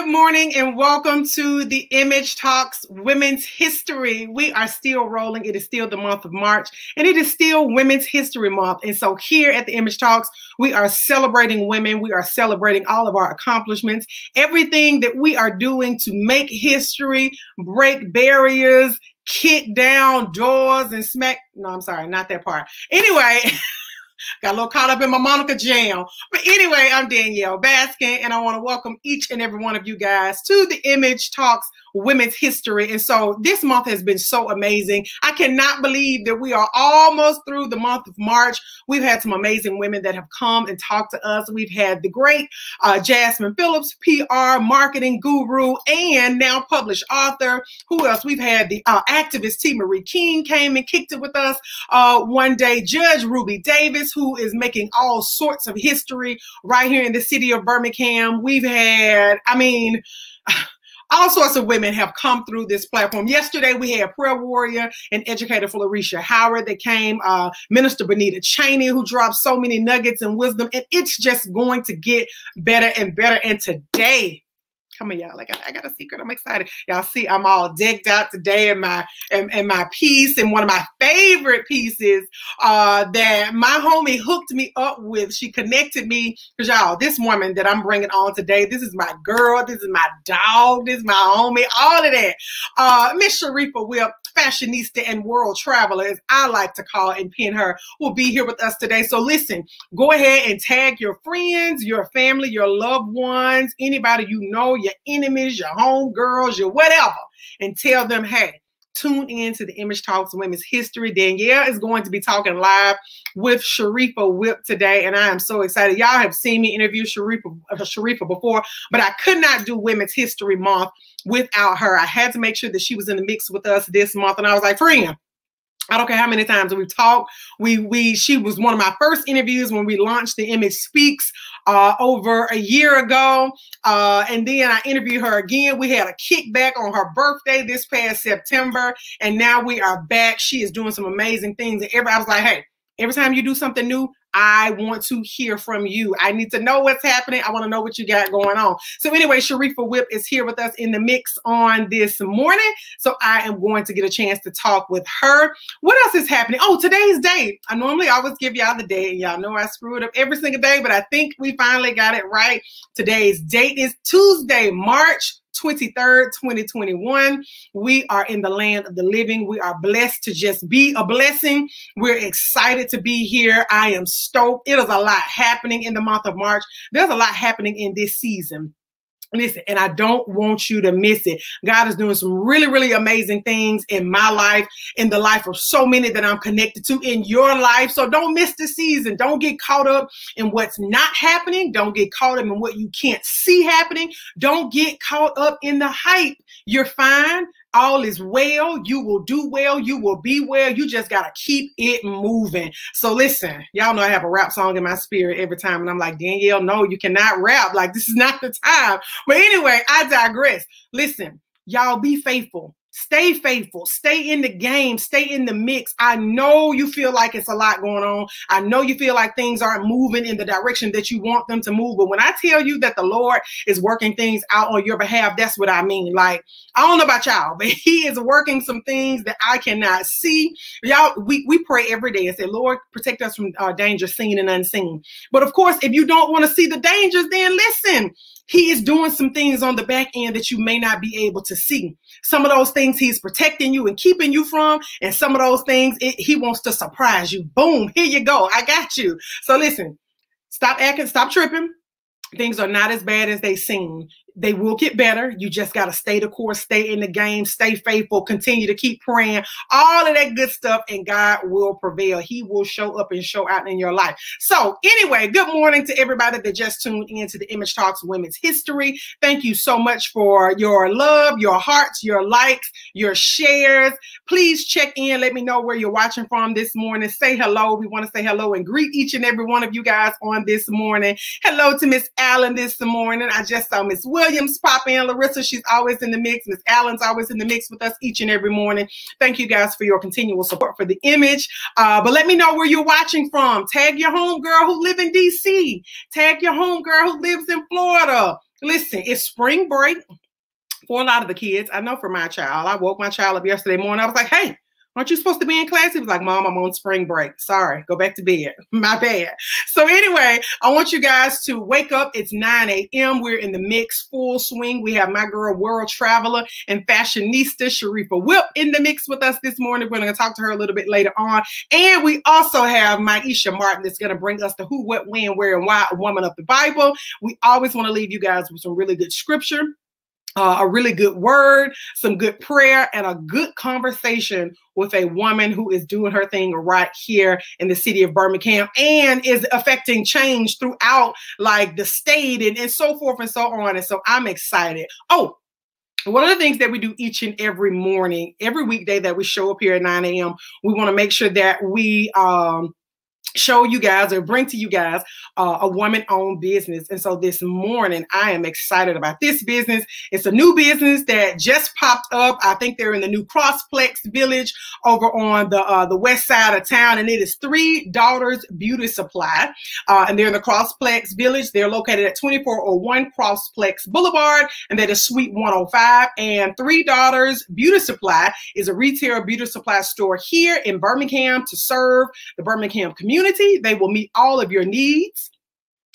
Good morning and welcome to the Image Talks Women's History. We are still rolling. It is still the month of March and it is still Women's History Month. And so, here at the Image Talks, we are celebrating women. We are celebrating all of our accomplishments, everything that we are doing to make history, break barriers, kick down doors, and smack. No, I'm sorry, not that part. Anyway. Got a little caught up in my Monica jam. But anyway, I'm Danielle Baskin, and I want to welcome each and every one of you guys to the Image Talks women's history. And so this month has been so amazing. I cannot believe that we are almost through the month of March. We've had some amazing women that have come and talked to us. We've had the great uh, Jasmine Phillips, PR, marketing guru, and now published author. Who else? We've had the uh, activist T. Marie King came and kicked it with us uh, one day. Judge Ruby Davis, who is making all sorts of history right here in the city of Birmingham. We've had, I mean, all sorts of women have come through this platform. Yesterday, we had prayer warrior and educator Florisha Howard that came, uh, Minister Benita Cheney, who dropped so many nuggets and wisdom. And it's just going to get better and better. And today, Come on, y'all. Like I, I, got a secret. I'm excited. Y'all see, I'm all decked out today in my in, in my piece and one of my favorite pieces uh, that my homie hooked me up with. She connected me because y'all, this woman that I'm bringing on today, this is my girl. This is my dog. This is my homie. All of that. Uh, Miss Sharifa Wip, fashionista and world traveler, as I like to call and pin her, will be here with us today. So listen, go ahead and tag your friends, your family, your loved ones, anybody you know, your enemies, your home girls, your whatever, and tell them, hey, tune in to the Image Talks Women's History. Danielle is going to be talking live with Sharifa Wip today, and I am so excited. Y'all have seen me interview Sharifa, uh, Sharifa before, but I could not do Women's History Month without her. I had to make sure that she was in the mix with us this month, and I was like, friend, I don't care how many times we've talked. We we she was one of my first interviews when we launched the Image Speaks uh, over a year ago, uh, and then I interviewed her again. We had a kickback on her birthday this past September, and now we are back. She is doing some amazing things, and everybody was like, "Hey, every time you do something new, I want to hear from you. I need to know what's happening. I want to know what you got going on. So, anyway, Sharifa Wip is here with us in the mix on this morning. So, I am going to get a chance to talk with her. What else is happening? Oh, today's date. I normally always give y'all the date, and y'all know I screw it up every single day, but I think we finally got it right. Today's date is Tuesday, March 23rd, 2021. We are in the land of the living. We are blessed to just be a blessing. We're excited to be here. I am stoked. It is a lot happening in the month of March. There's a lot happening in this season. Listen, and I don't want you to miss it. God is doing some really, really amazing things in my life, in the life of so many that I'm connected to in your life. So don't miss the season. Don't get caught up in what's not happening. Don't get caught up in what you can't see happening. Don't get caught up in the hype. You're fine all is well. You will do well. You will be well. You just got to keep it moving. So listen, y'all know I have a rap song in my spirit every time. And I'm like, Danielle, no, you cannot rap. Like, this is not the time. But anyway, I digress. Listen, y'all be faithful. Stay faithful. Stay in the game. Stay in the mix. I know you feel like it's a lot going on. I know you feel like things aren't moving in the direction that you want them to move. But when I tell you that the Lord is working things out on your behalf, that's what I mean. Like, I don't know about y'all, but He is working some things that I cannot see. Y'all, we, we pray every day and say, Lord, protect us from uh, danger seen and unseen. But of course, if you don't want to see the dangers, then listen. He is doing some things on the back end that you may not be able to see. Some of those things he's protecting you and keeping you from, and some of those things it, he wants to surprise you. Boom, here you go. I got you. So listen, stop acting, stop tripping. Things are not as bad as they seem they will get better. You just got to stay the course, stay in the game, stay faithful, continue to keep praying, all of that good stuff, and God will prevail. He will show up and show out in your life. So, anyway, good morning to everybody that just tuned into the Image Talks Women's History. Thank you so much for your love, your hearts, your likes, your shares. Please check in. Let me know where you're watching from this morning. Say hello. We want to say hello and greet each and every one of you guys on this morning. Hello to Miss Allen this morning. I just saw Miss Williams. Williams pop in. Larissa, she's always in the mix. Miss Allen's always in the mix with us each and every morning. Thank you guys for your continual support for the image. Uh, but let me know where you're watching from. Tag your home girl who live in DC. Tag your home girl who lives in Florida. listen, it's spring break for a lot of the kids. I know for my child, I woke my child up yesterday morning. I was like, hey, Aren't you supposed to be in class? He was like, Mom, I'm on spring break. Sorry, go back to bed. My bad. So, anyway, I want you guys to wake up. It's 9 a.m. We're in the mix, full swing. We have my girl, world traveler and fashionista, Sharifa Wip, in the mix with us this morning. We're going to talk to her a little bit later on. And we also have Maisha Martin that's going to bring us the who, what, when, where, and why, a woman of the Bible. We always want to leave you guys with some really good scripture uh, a really good word, some good prayer, and a good conversation with a woman who is doing her thing right here in the city of Birmingham and is affecting change throughout like the state and, and so forth and so on. And so I'm excited. Oh, one of the things that we do each and every morning, every weekday that we show up here at 9 a.m., we want to make sure that we um, show you guys or bring to you guys uh, a woman owned business. And so this morning, I am excited about this business. It's a new business that just popped up. I think they're in the new Crossplex Village over on the uh, the west side of town, and it is Three Daughters Beauty Supply. Uh, and they're in the Crossplex Village. They're located at 2401 Crossplex Boulevard, and that is Suite 105. And Three Daughters Beauty Supply is a retail beauty supply store here in Birmingham to serve the Birmingham community community. They will meet all of your needs.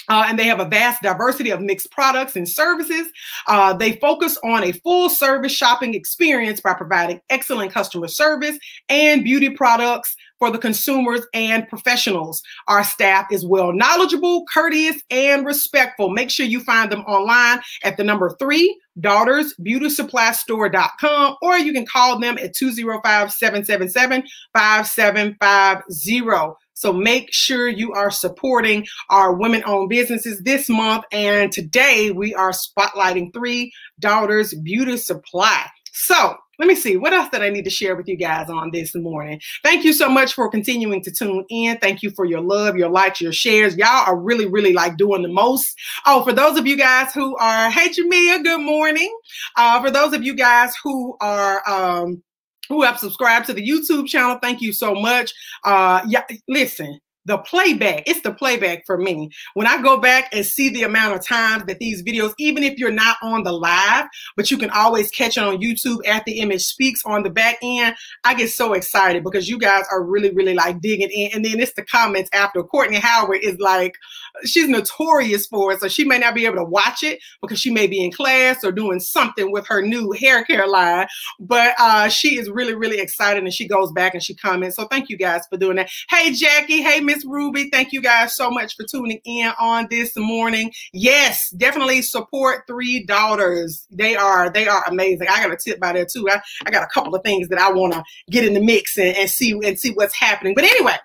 Uh, and they have a vast diversity of mixed products and services. Uh, they focus on a full service shopping experience by providing excellent customer service and beauty products for the consumers and professionals. Our staff is well knowledgeable, courteous, and respectful. Make sure you find them online at the number three daughtersbeautysupply.store.com or you can call them at 205 777 5750. So make sure you are supporting our women owned businesses this month. And today we are spotlighting Three Daughters Beauty Supply. So let me see what else that I need to share with you guys on this morning. Thank you so much for continuing to tune in. Thank you for your love, your likes, your shares. Y'all are really, really like doing the most. Oh, for those of you guys who are, hey Jamia, good morning. Uh, for those of you guys who are um who have subscribed to the YouTube channel. Thank you so much. Uh, yeah, listen, the playback it's the playback for me. When i go back and see the amount of times that these videos even if you're not on the live but you can always catch it on youtube at the image speaks on the back end i get so excited because you guys are really really like digging in. And then it's the comments after. Courtney howard is like she's notorious for it so she may not be able to watch it because she may be in class or doing something with her new hair care line but uh, she is really really excited and she goes back and she comments. So thank you guys for doing that. Hey jackie. Hey miss Miss Ruby. Thank you guys so much for tuning in on this morning. Yes, definitely support Three Daughters. They are they are amazing. I got a tip by there too. I, I got a couple of things that I want to get in the mix and, and see and see what's happening. But anyway,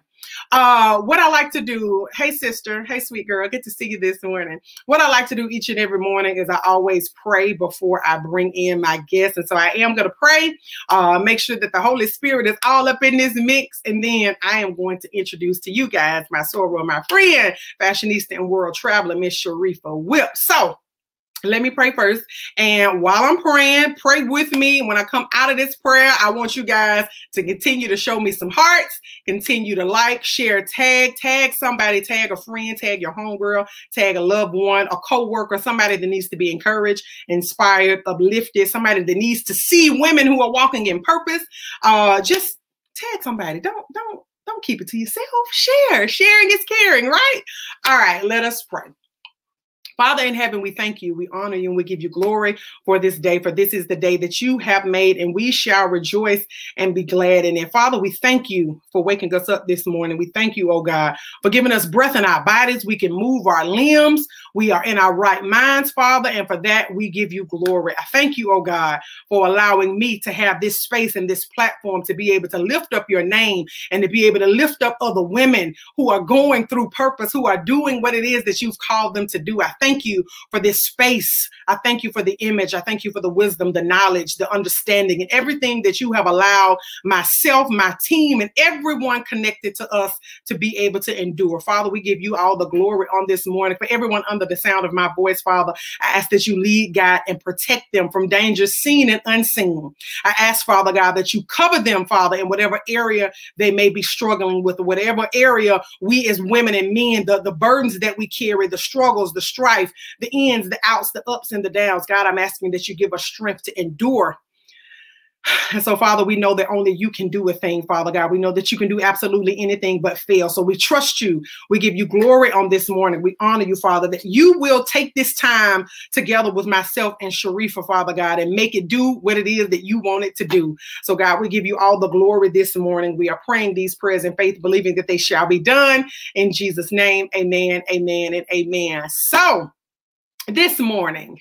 uh, what I like to do, hey sister, hey sweet girl, good to see you this morning. What I like to do each and every morning is I always pray before I bring in my guests. And so I am going to pray, uh, make sure that the Holy Spirit is all up in this mix. And then I am going to introduce to you guys my soror, my friend, fashionista and world traveler, Miss Sharifa Wip. So let me pray first. And while I'm praying, pray with me. When I come out of this prayer, I want you guys to continue to show me some hearts, continue to like, share, tag, tag somebody, tag a friend, tag your homegirl, tag a loved one, a co-worker, somebody that needs to be encouraged, inspired, uplifted, somebody that needs to see women who are walking in purpose. Uh, just tag somebody. Don't, don't, don't keep it to yourself. Share. Sharing is caring, right? All right, let us pray. Father in heaven, we thank you, we honor you, and we give you glory for this day, for this is the day that you have made, and we shall rejoice and be glad in it. Father, we thank you for waking us up this morning. We thank you, oh God, for giving us breath in our bodies. We can move our limbs. We are in our right minds, Father, and for that we give you glory. I thank you, oh God, for allowing me to have this space and this platform to be able to lift up your name and to be able to lift up other women who are going through purpose, who are doing what it is that you've called them to do. I thank thank you for this space. I thank you for the image. I thank you for the wisdom, the knowledge, the understanding, and everything that you have allowed myself, my team, and everyone connected to us to be able to endure. Father, we give you all the glory on this morning. For everyone under the sound of my voice, Father, I ask that you lead, God, and protect them from danger seen and unseen. I ask, Father God, that you cover them, Father, in whatever area they may be struggling with, whatever area we as women and men, the, the burdens that we carry, the struggles, the strife, life, the ins, the outs, the ups, and the downs. God, I'm asking that you give us strength to endure and so, Father, we know that only you can do a thing, Father God. We know that you can do absolutely anything but fail. So we trust you. We give you glory on this morning. We honor you, Father, that you will take this time together with myself and Sharifa, Father God, and make it do what it is that you want it to do. So, God, we give you all the glory this morning. We are praying these prayers in faith, believing that they shall be done. In Jesus' name, amen, amen, and amen. So, this morning,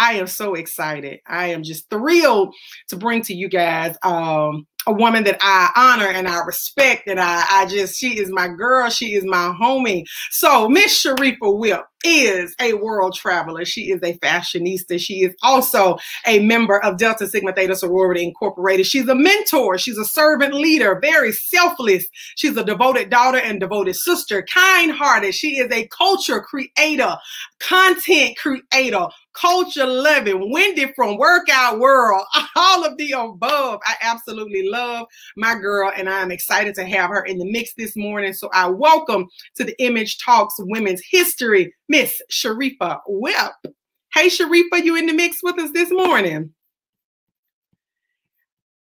I am so excited. I am just thrilled to bring to you guys um, a woman that I honor and I respect and I, I just, she is my girl. She is my homie. So Miss Sharifa Wip is a world traveler. She is a fashionista. She is also a member of Delta Sigma Theta Sorority Incorporated. She's a mentor. She's a servant leader, very selfless. She's a devoted daughter and devoted sister, kind hearted. She is a culture creator, content creator, culture loving, Wendy from Workout World, all of the above. I absolutely love my girl, and I'm excited to have her in the mix this morning. So I welcome to the Image Talks Women's History Miss Sharifa Wip. Hey, Sharifa, you in the mix with us this morning?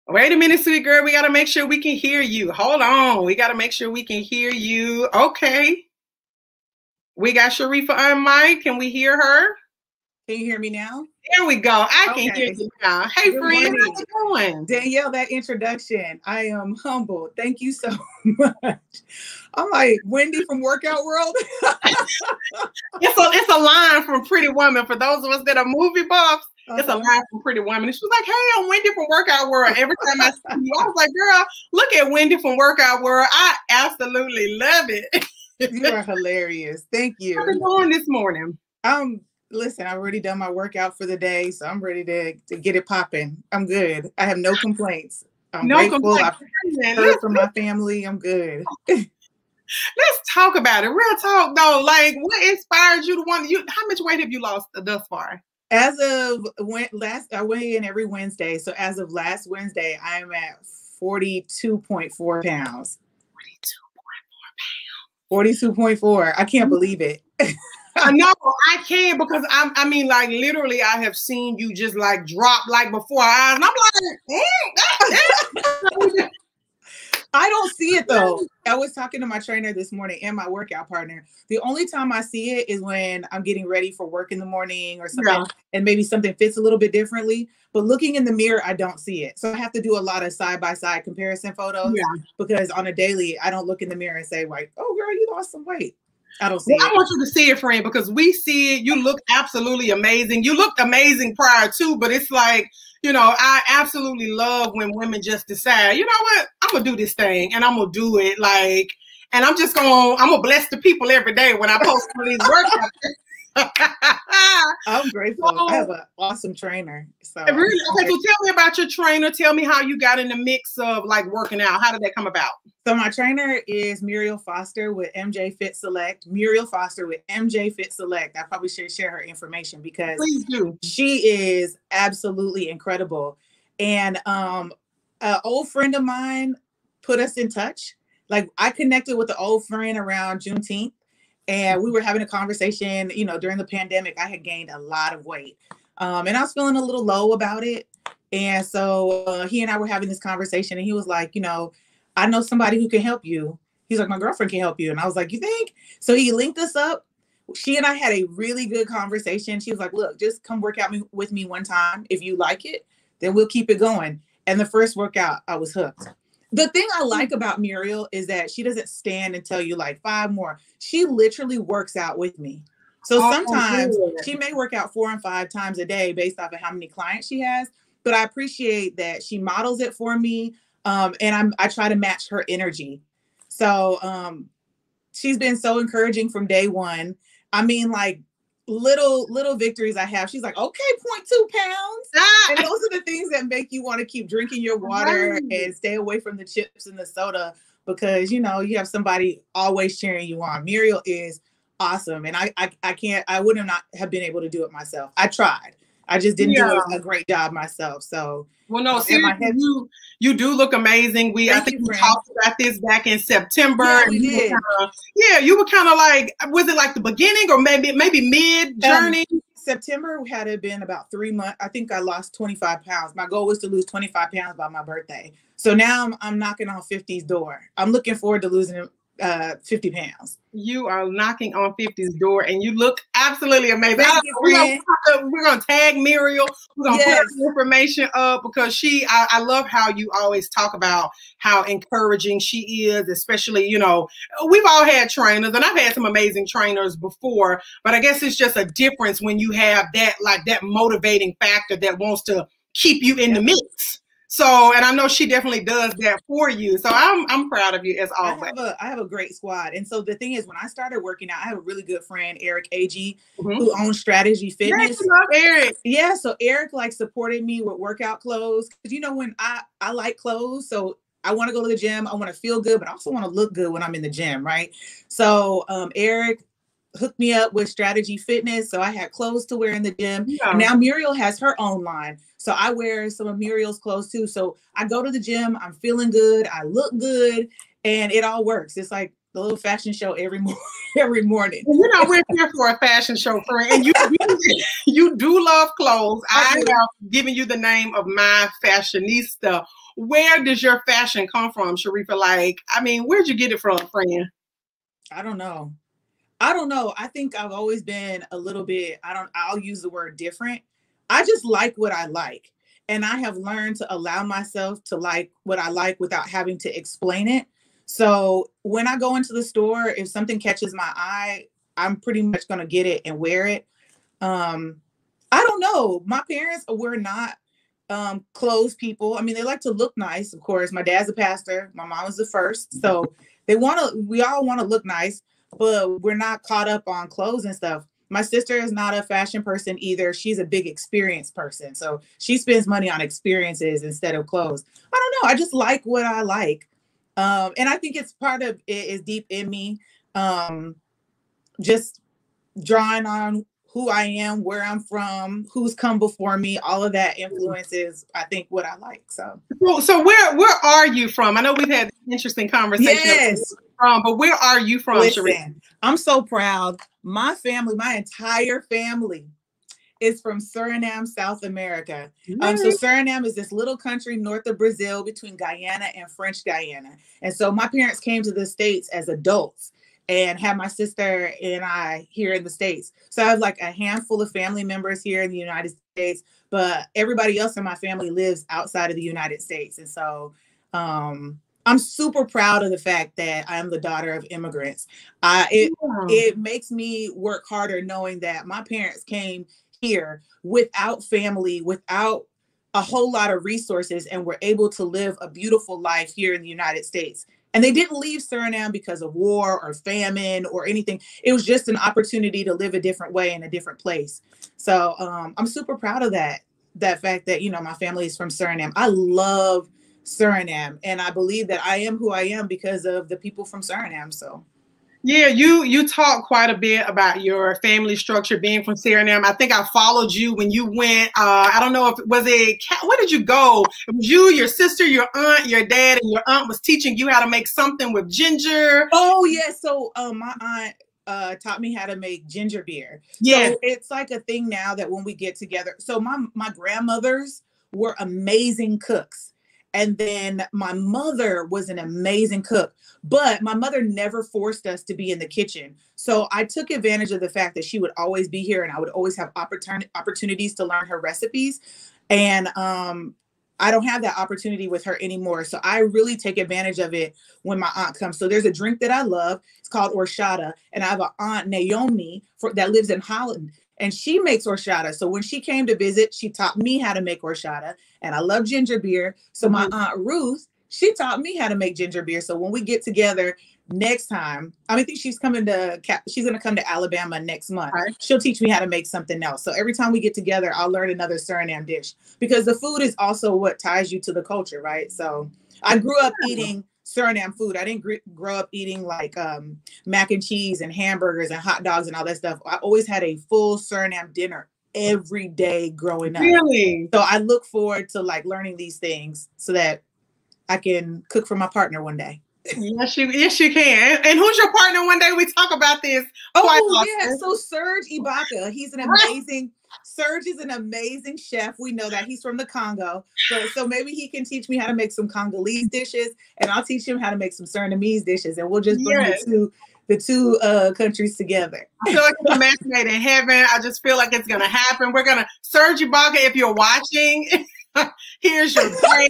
Wait a minute, sweet girl. We got to make sure we can hear you. Hold on. We got to make sure we can hear you. Okay. We got Sharifa on mic. Can we hear her? Can you hear me now? There we go. I okay. can hear you now. Hey, Good friend, how's it going? Danielle, that introduction, I am humbled. Thank you so much. I'm like Wendy from Workout World. it's a it's a line from Pretty Woman for those of us that are movie buffs. Uh-huh. It's a uh-huh. line from Pretty Woman. And she was like, "Hey, I'm Wendy from Workout World." Every time I see you, I was like, "Girl, look at Wendy from Workout World. I absolutely love it." you are hilarious. Thank you. How are you doing this morning? Um, listen, I've already done my workout for the day, so I'm ready to, to get it popping. I'm good. I have no complaints. I'm no grateful. Complaints. I've heard from my family. I'm good. Let's talk about it. Real talk though. Like what inspired you to want you how much weight have you lost thus far? As of when last I weigh in every Wednesday. So as of last Wednesday, I am at 42.4 pounds. 42.4 pounds. 42.4. I can't mm. believe it. I know I can because I'm. I mean, like literally, I have seen you just like drop like before eyes, and I'm like, I don't see it though. I was talking to my trainer this morning and my workout partner. The only time I see it is when I'm getting ready for work in the morning or something, yeah. and maybe something fits a little bit differently. But looking in the mirror, I don't see it. So I have to do a lot of side by side comparison photos yeah. because on a daily, I don't look in the mirror and say like, "Oh, girl, you lost some weight." I don't see well, I want you to see it, friend, because we see it. You look absolutely amazing. You looked amazing prior to, but it's like, you know, I absolutely love when women just decide, you know what, I'm gonna do this thing and I'm gonna do it like, and I'm just gonna, I'm gonna bless the people every day when I post these workouts. I'm grateful. I have an awesome trainer. So really, okay, so tell me about your trainer. Tell me how you got in the mix of like working out. How did that come about? So my trainer is Muriel Foster with MJ Fit Select. Muriel Foster with MJ Fit Select. I probably should share her information because Please do. she is absolutely incredible. And um, an old friend of mine put us in touch. Like I connected with an old friend around Juneteenth and we were having a conversation you know during the pandemic i had gained a lot of weight um, and i was feeling a little low about it. And so uh, he and i were having this conversation and he was like you know i know somebody who can help you. He's like my girlfriend can help you. And i was like you think? So he linked us up. She and i had a really good conversation. She was like look just come work out me, with me one time. If you like it then we'll keep it going. And the first workout i was hooked the thing I like about Muriel is that she doesn't stand and tell you like five more. She literally works out with me. So oh, sometimes she may work out four and five times a day based off of how many clients she has. But I appreciate that she models it for me. Um, and I'm I try to match her energy. So um, she's been so encouraging from day one. I mean, like little little victories I have. She's like, okay, 0.2 pounds. Ah. And those are the things that make you want to keep drinking your water right. and stay away from the chips and the soda because you know you have somebody always cheering you on. Muriel is awesome. And I I, I can't I would have not have been able to do it myself. I tried. I just didn't yeah. do a, a, great job myself. So well, no, seriously, you you do look amazing. We Thank I think you, we talked about this back in September. Yeah, did. Kinda, yeah, you were kind of like, was it like the beginning or maybe maybe mid journey? Um, September had it been about three months. I think I lost 25 pounds. My goal was to lose 25 pounds by my birthday. So now I'm, I'm knocking on 50's door. I'm looking forward to losing uh 50 pounds. You are knocking on 50's door and you look absolutely amazing. You, we're, gonna, we're, gonna, tag Muriel. We're gonna yes. put information up because she I, I, love how you always talk about how encouraging she is, especially, you know, we've all had trainers and I've had some amazing trainers before, but I guess it's just a difference when you have that like that motivating factor that wants to keep you in the mix. So, and I know she definitely does that for you. So I'm I'm proud of you as always. I have a, I have a great squad. And so the thing is, when I started working out, I have a really good friend, Eric Ag, mm-hmm. who owns Strategy Fitness. Yes, Eric. Yeah. So Eric like supported me with workout clothes. Cause you know, when I, I like clothes. So I want to go to the gym. I want to feel good, but I also want to look good when I'm in the gym, right? So um, Eric hooked me up with Strategy Fitness. So I had clothes to wear in the gym. Yeah. Now Muriel has her own line. So I wear some of Muriel's clothes too. So I go to the gym, I'm feeling good, I look good, and it all works. It's like the little fashion show every morning. every morning. You know, we're here for a fashion show, friend, and you you, you do love clothes. I, I have given you the name of my fashionista. Where does your fashion come from, Sharifa? Like, I mean, where'd you get it from, friend? I don't know. I don't know. I think I've always been a little bit, I don't, I'll use the word different. I just like what I like. And I have learned to allow myself to like what I like without having to explain it. So when I go into the store, if something catches my eye, I'm pretty much going to get it and wear it. Um, I don't know. My parents were not um, clothes people. I mean, they like to look nice, of course. My dad's a pastor, my mom was the first. So they want to, we all want to look nice, but we're not caught up on clothes and stuff. My sister is not a fashion person either. She's a big experience person. So she spends money on experiences instead of clothes. I don't know. I just like what I like. Um, and I think it's part of it is deep in me. Um, just drawing on who I am, where I'm from, who's come before me, all of that influences, I think, what I like. So, well, so where where are you from? I know we've had interesting conversation. Yes. From, but where are you from, Listen, I'm so proud. My family, my entire family, is from Suriname, South America. Um, so Suriname is this little country north of Brazil between Guyana and French Guiana. And so my parents came to the States as adults and have my sister and I here in the States. So I have like a handful of family members here in the United States, but everybody else in my family lives outside of the United States. And so um, I'm super proud of the fact that I'm the daughter of immigrants. I it yeah. it makes me work harder knowing that my parents came here without family, without a whole lot of resources, and were able to live a beautiful life here in the United States. And they didn't leave Suriname because of war or famine or anything. It was just an opportunity to live a different way in a different place. So um, I'm super proud of that. That fact that you know my family is from Suriname. I love Suriname, and I believe that I am who I am because of the people from Suriname. So yeah, you you talk quite a bit about your family structure being from Suriname. I think I followed you when you went. Uh, I don't know if was it where did you go? It was you, your sister, your aunt, your dad, and your aunt was teaching you how to make something with ginger. Oh yeah, so um, my aunt uh, taught me how to make ginger beer. Yeah, so it's like a thing now that when we get together. So my my grandmothers were amazing cooks. And then my mother was an amazing cook, but my mother never forced us to be in the kitchen. So I took advantage of the fact that she would always be here and I would always have opportun- opportunities to learn her recipes. And um, I don't have that opportunity with her anymore. So I really take advantage of it when my aunt comes. So there's a drink that I love. It's called orshada. And I have an aunt, Naomi, for, that lives in Holland and she makes horchata. So when she came to visit, she taught me how to make horchata, and I love ginger beer. So mm-hmm. my aunt Ruth, she taught me how to make ginger beer. So when we get together next time, I mean, think she's coming to she's going to come to Alabama next month. Right. She'll teach me how to make something else. So every time we get together, I'll learn another Suriname dish because the food is also what ties you to the culture, right? So I grew up eating Suriname food. I didn't grow up eating like um, mac and cheese and hamburgers and hot dogs and all that stuff. I always had a full Suriname dinner every day growing up. Really? So I look forward to like learning these things so that I can cook for my partner one day. Yes, you yes you can. And who's your partner? One day we talk about this. Oh yeah, so Serge Ibaka, he's an amazing. Serge is an amazing chef. We know that he's from the Congo, so so maybe he can teach me how to make some Congolese dishes, and I'll teach him how to make some Surinamese dishes, and we'll just bring yes. the two the two uh, countries together. I feel like it's a match made in heaven. I just feel like it's gonna happen. We're gonna Serge Ibaka, if you're watching. here's your brain.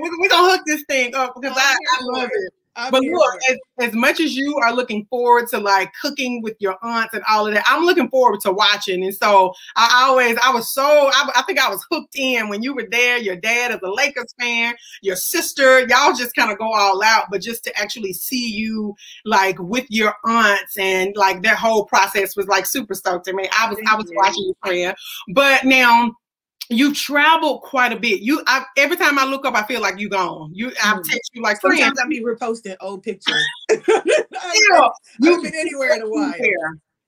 We're gonna hook this thing up because I, I love it. I'm but look, as, as, much as you are looking forward to like cooking with your aunts and all of that, I'm looking forward to watching. And so I always, I was so, I, I think I was hooked in when you were there. Your dad is a Lakers fan, your sister, y'all just kind of go all out. But just to actually see you like with your aunts and like that whole process was like super stoked to me. I was, Thank I was you. watching you prayer. But now, you traveled quite a bit. You I, every time I look up, I feel like you gone. You I mm. text you like sometimes I be reposting old pictures. yeah, you've been anywhere in a while.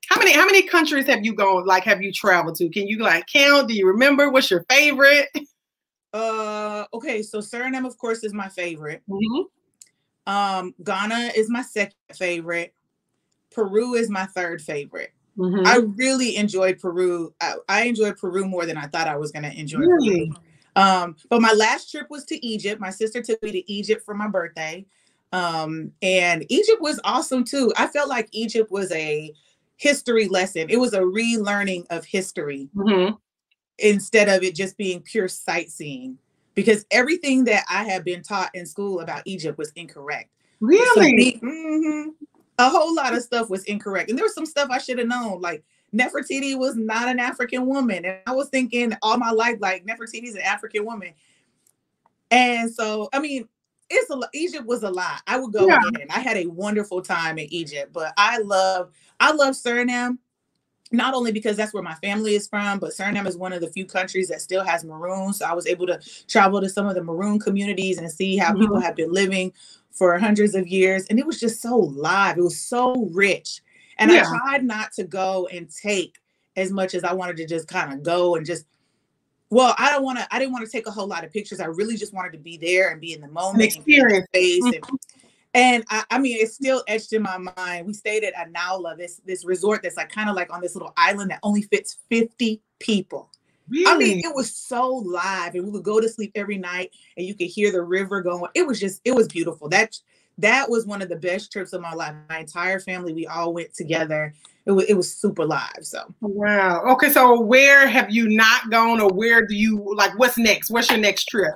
How many how many countries have you gone? Like have you traveled to? Can you like count? Do you remember? What's your favorite? Uh okay, so Suriname, of course, is my favorite. Mm-hmm. Um, Ghana is my second favorite. Peru is my third favorite. Mm-hmm. I really enjoyed Peru. I, I, enjoyed Peru more than I thought I was going to enjoy. Really? Peru. Um, but my last trip was to Egypt. My sister took me to Egypt for my birthday. Um, and Egypt was awesome too. I felt like Egypt was a history lesson. It was a relearning of history mm-hmm. instead of it just being pure sightseeing. Because everything that I had been taught in school about Egypt was incorrect. Really? So, mm-hmm a whole lot of stuff was incorrect. And there was some stuff I should have known, like Nefertiti was not an African woman. And I was thinking all my life, like Nefertiti is an African woman. And so, I mean, it's a Egypt was a lot. I would go yeah. again. I had a wonderful time in Egypt, but I love I love Suriname, not only because that's where my family is from, but Suriname is one of the few countries that still has maroons. So I was able to travel to some of the maroon communities and see how mm-hmm. people have been living for hundreds of years. And it was just so live. It was so rich. And yeah. I tried not to go and take as much as I wanted to just kind of go and just well, I don't want to, I didn't want to take a whole lot of pictures. I really just wanted to be there and be in the moment, experience face. And, mm-hmm. and I, I, mean, it's still etched in my mind. We stayed at Anaula, this this resort that's like kind of like on this little island that only fits 50 people. Really? I mean, it was so live, and we would go to sleep every night, and you could hear the river going. It was just, it was beautiful. That that was one of the best trips of my life. My entire family, we all went together. It was it was super live. So wow. Okay, so where have you not gone, or where do you like? What's next? What's your next trip?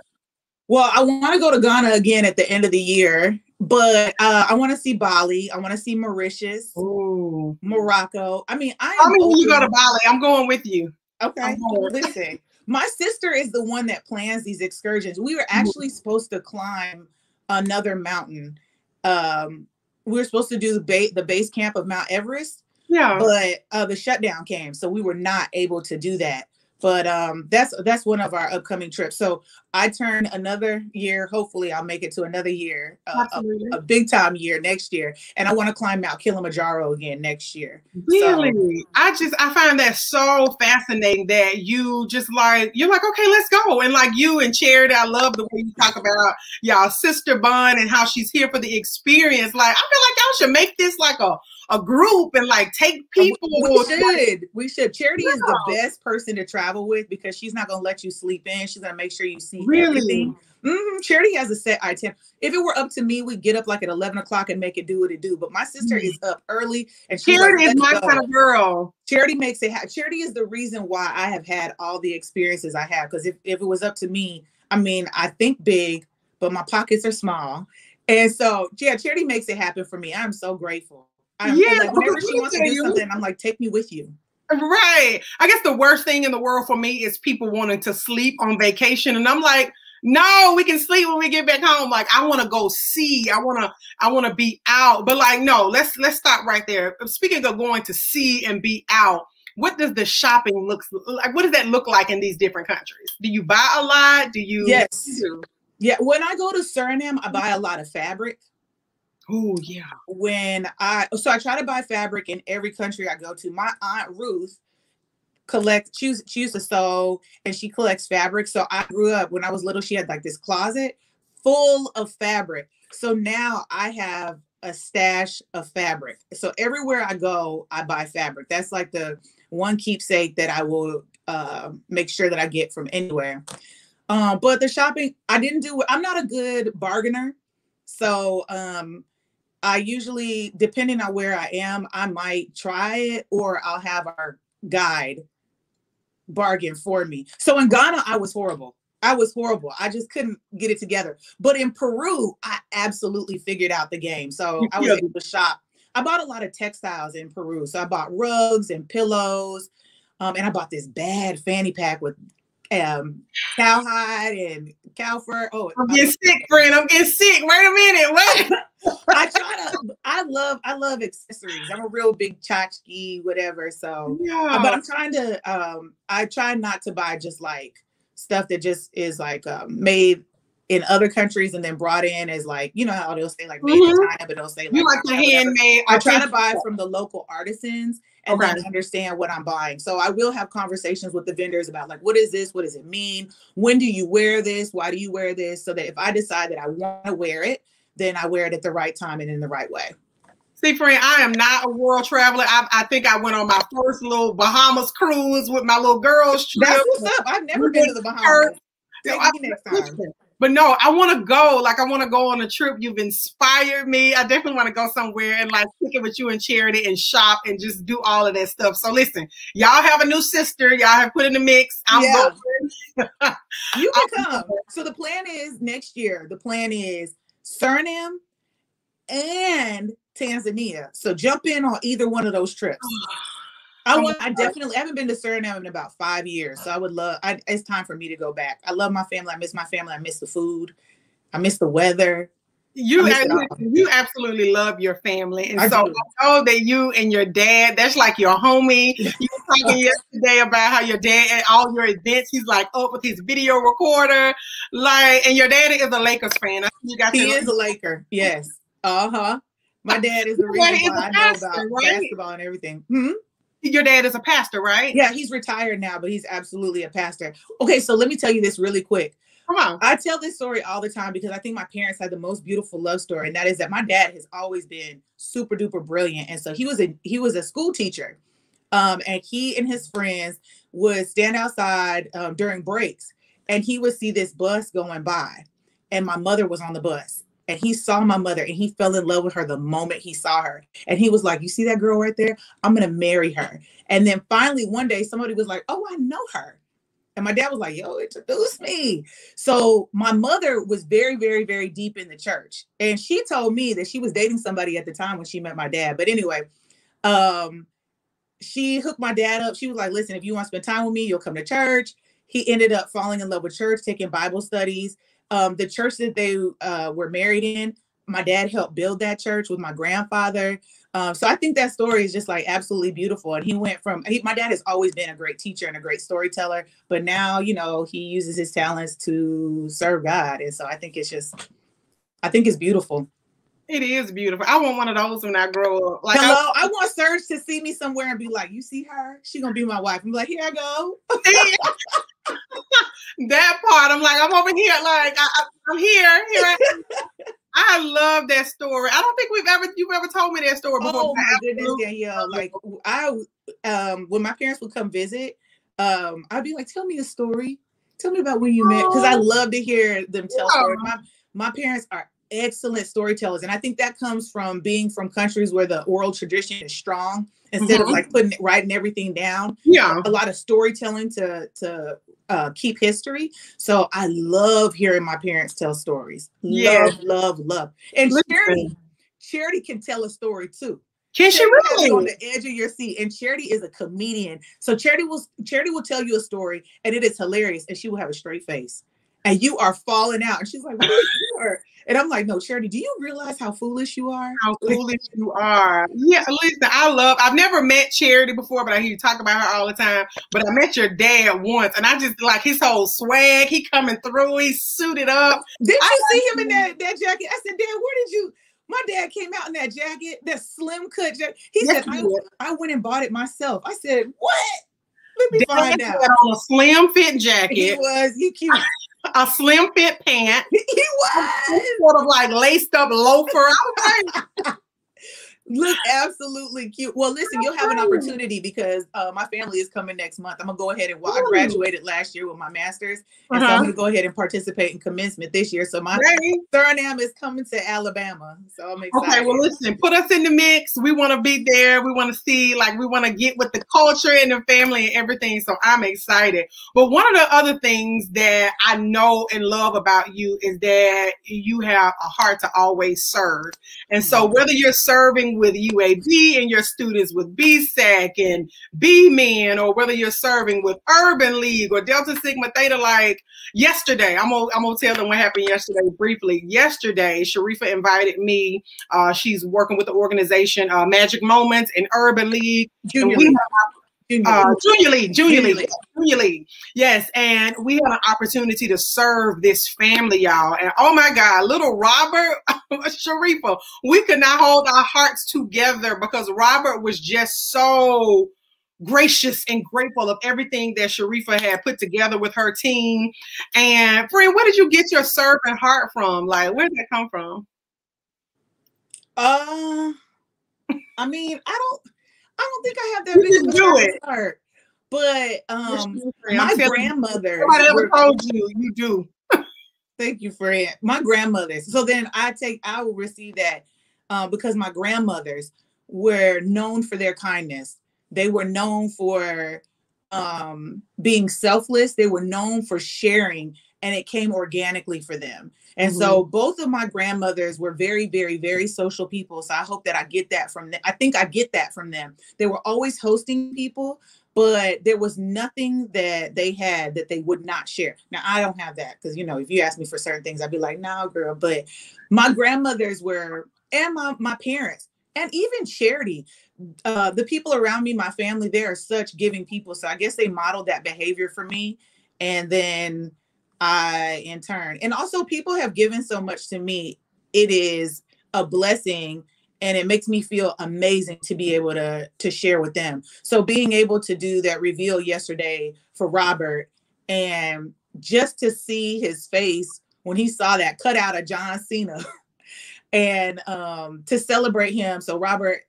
Well, I want to go to Ghana again at the end of the year, but uh, I want to see Bali. I want to see Mauritius, Ooh. Morocco. I mean, I. I mean, you go to Bali, I'm going with you. Okay. Listen, my sister is the one that plans these excursions. We were mm-hmm. actually supposed to climb another mountain. Um, we were supposed to do the base the base camp of Mount Everest. Yeah. But uh, the shutdown came, so we were not able to do that but um that's that's one of our upcoming trips. So i turn another year hopefully i'll make it to another year uh, a, a, big time year next year. And i want to climb mount kilimanjaro again next year. Really? So, i just i find that so fascinating that you just like you're like okay let's go. And like you and charity i love the way you talk about y'all sister bond and how she's here for the experience. Like i feel like y'all should make this like a a group and like take people. We should. We should. Charity is the best person to travel with because she's not gonna let you sleep in. She's gonna make sure you see really? everything. Mm-hmm. Charity has a set item. If it were up to me, we'd get up like at 11 o'clock and make it do what it do. But my sister mm-hmm. is up early and Charity like, is my go. kind of girl. Charity makes it ha- Charity is the reason why I have had all the experiences I have. Because if, if it was up to me, I mean, I think big, but my pockets are small. And so, yeah, Charity makes it happen for me. I'm so grateful. I'm yeah, like whenever she wants to do something, I'm like, take me with you. Right. I guess the worst thing in the world for me is people wanting to sleep on vacation. And I'm like, no, we can sleep when we get back home. Like, I want to go see. I want to, I want to be out. But like, no, let's let's stop right there. Speaking of going to see and be out, what does the shopping look like? What does that look like in these different countries? Do you buy a lot? Do you Yes. Yeah. When I go to Suriname, I buy a lot of fabric. Oh yeah. When I so I try to buy fabric in every country I go to. My aunt Ruth collect she used, she used to sew and she collects fabric. So I grew up when I was little, she had like this closet full of fabric. So now I have a stash of fabric. So everywhere I go, I buy fabric. That's like the one keepsake that I will uh, make sure that I get from anywhere. Um, but the shopping, I didn't do. I'm not a good bargainer, so um, I usually, depending on where I am, I might try it, or I'll have our guide bargain for me. So in Ghana, I was horrible. I was horrible. I just couldn't get it together. But in Peru, I absolutely figured out the game. So I was yeah. able to shop. I bought a lot of textiles in Peru. So I bought rugs and pillows. Um, and I bought this bad fanny pack with um cowhide and cow fur. Oh, I'm getting I'm, sick, friend. I'm getting sick. Wait a minute. Wait. I try to. I love. I love accessories. I'm a real big tchotchke, whatever. So, yeah. but I'm trying to. Um, I try not to buy just like stuff that just is like um, made in other countries and then brought in as like you know how they'll say like made mm-hmm. in China, but they'll say like, you like the handmade. I try to buy from the local artisans and okay. then understand what I'm buying. So I will have conversations with the vendors about like what is this? What does it mean? When do you wear this? Why do you wear this? So that if I decide that I want to wear it, then I wear it at the right time and in the right way. See, friend, I am not a world traveler. I, I, think I went on my first little Bahamas cruise with my little girls. That's what's up. I've never been to the Bahamas. Take me next time. But no, I want to go. Like I want to go on a trip. You've inspired me. I definitely want to go somewhere and like kick it with you and charity and shop and just do all of that stuff. So listen, y'all have a new sister. Y'all have put in the mix. I'm yeah. going. you can come. So the plan is next year. The plan is Suriname and Tanzania. So jump in on either one of those trips. I want. I definitely I haven't been to Suriname in about five years, so I would love. I, it's time for me to go back. I love my family. I miss my family. I miss the food. I miss the weather. You you absolutely love your family, and I so do. I know that you and your dad. That's like your homie. You were talking yesterday about how your dad at all your events. He's like up with his video recorder, like, and your dad is a Lakers fan. I you got. He is a Laker. Yes. Uh huh. My dad is the reason why I know about right? basketball and everything. Hmm? Your dad is a pastor, right? Yeah, he's retired now, but he's absolutely a pastor. Okay, so let me tell you this really quick. Come on. I tell this story all the time because I think my parents had the most beautiful love story, and that is that my dad has always been super duper brilliant, and so he was a he was a school teacher, um, and he and his friends would stand outside um, during breaks, and he would see this bus going by, and my mother was on the bus, and he saw my mother and he fell in love with her the moment he saw her. And he was like, You see that girl right there? I'm going to marry her. And then finally, one day, somebody was like, Oh, I know her. And my dad was like, Yo, introduce me. So my mother was very, very, very deep in the church. And she told me that she was dating somebody at the time when she met my dad. But anyway, um, she hooked my dad up. She was like, Listen, if you want to spend time with me, you'll come to church. He ended up falling in love with church, taking Bible studies. Um, the church that they uh, were married in, my dad helped build that church with my grandfather. Um, so I think that story is just like absolutely beautiful. And he went from he, my dad has always been a great teacher and a great storyteller, but now you know he uses his talents to serve God, and so I think it's just, I think it's beautiful. It is beautiful. I want one of those when I grow up. Like Hello, I, I want Serge to see me somewhere and be like, "You see her? She gonna be my wife." I'm like, "Here I go." that part, I'm like, I'm over here, like I, am here. Here I am. I love that story. I don't think we've ever you've ever told me that story before. Oh my goodness, Danielle! Like I, um, when my parents would come visit, um, I'd be like, "Tell me a story. Tell me about when you met," because I love to hear them tell yeah. stories. My my parents are excellent storytellers. And I think that comes from being from countries where the oral tradition is strong. Instead mm-hmm. of like putting writing everything down, yeah, a lot of storytelling to to uh, keep history. So I love hearing my parents tell stories. Yeah. Love, love, love. And Charity, Charity can tell a story too. Can she really? On the edge of your seat. And Charity is a comedian. So Charity will Charity will tell you a story and it is hilarious. And she will have a straight face. And you are falling out. And she's like, what and I'm like, no, Charity, do you realize how foolish you are? How foolish you are. Yeah, listen, I love, I've never met Charity before, but I hear you talk about her all the time. But I met your dad once, and I just like his whole swag. He coming through, he's suited up. Did you see him in that, that jacket? I said, Dad, where did you? My dad came out in that jacket, that slim cut jacket. He yes, said, I, I went and bought it myself. I said, What? Let me find out. on a slim fit jacket. He was. He cute. a slim fit pant. He was. Sort of like laced up loafer. I was like, look absolutely cute. Well, listen, you'll have an opportunity because uh, my family is coming next month. I'm gonna go ahead and well, I graduated last year with my master's, and uh-huh. so I'm uh-huh. gonna go ahead and participate in commencement this year. So my right. Suriname is coming to Alabama, so I'm excited. Okay, well, listen, put us in the mix. We want to be there. We want to see, like, we want to get with the culture and the family and everything. So I'm excited. But one of the other things that I know and love about you is that you have a heart to always serve, and so mm-hmm. whether you're serving with UAB and your students with BSAC and B-Men, or whether you're serving with Urban League or Delta Sigma Theta, like yesterday, I'm gonna, I'm gonna tell them what happened yesterday briefly. Yesterday, Sharifa invited me. Uh, she's working with the organization uh, Magic Moments and Urban League. Junior League. Junior, uh, junior league, junior, junior league, league, junior league. Yes, and we had an opportunity to serve this family, y'all. And oh my God, little Robert, Sharifa, we could not hold our hearts together because Robert was just so gracious and grateful of everything that Sharifa had put together with her team. And friend, where did you get your serving heart from? Like, where did that come from? Uh, I mean, I don't. I don't think I have that big do it. Start. But um, my grandmother. Nobody ever told you you do. Thank you, Fred. My grandmothers. So then I take, I will receive that uh, because my grandmothers were known for their kindness. They were known for um, being selfless. They were known for sharing, and it came organically for them. And mm-hmm. so both of my grandmothers were very, very, very social people. So I hope that I get that from them. I think I get that from them. They were always hosting people, but there was nothing that they had that they would not share. Now I don't have that because you know, if you ask me for certain things, I'd be like, "No, nah, girl." But my grandmothers were, and my my parents, and even charity. Uh, the people around me, my family, they are such giving people. So I guess they modeled that behavior for me, and then I in turn. And also people have given so much to me. It is a blessing and it makes me feel amazing to be able to to share with them. So being able to do that reveal yesterday for Robert and just to see his face when he saw that cut out of John Cena and um to celebrate him. So Robert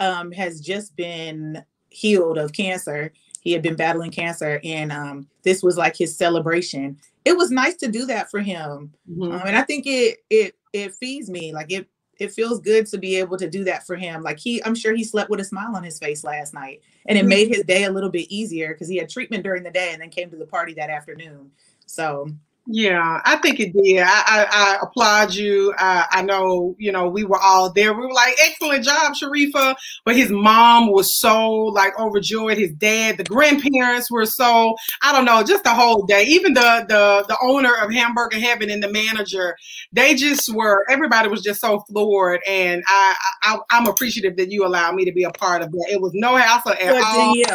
um has just been healed of cancer. He had been battling cancer and um this was like his celebration it was nice to do that for him. Mm-hmm. Um, and I think it it it feeds me. Like it it feels good to be able to do that for him. Like he, I'm sure he slept with a smile on his face last night, and it mm-hmm. made his day a little bit easier because he had treatment during the day and then came to the party that afternoon. So yeah, I think it did. I, I, I applaud you. I, I, know, you know, we were all there. We were like, excellent job, Sharifa. But his mom was so like overjoyed. His dad, the grandparents were so, I don't know, just the whole day. Even the the the owner of Hamburger Heaven and the manager, they just were. Everybody was just so floored, and I, I I'm appreciative that you allowed me to be a part of that. It was no hassle at but all. Yeah.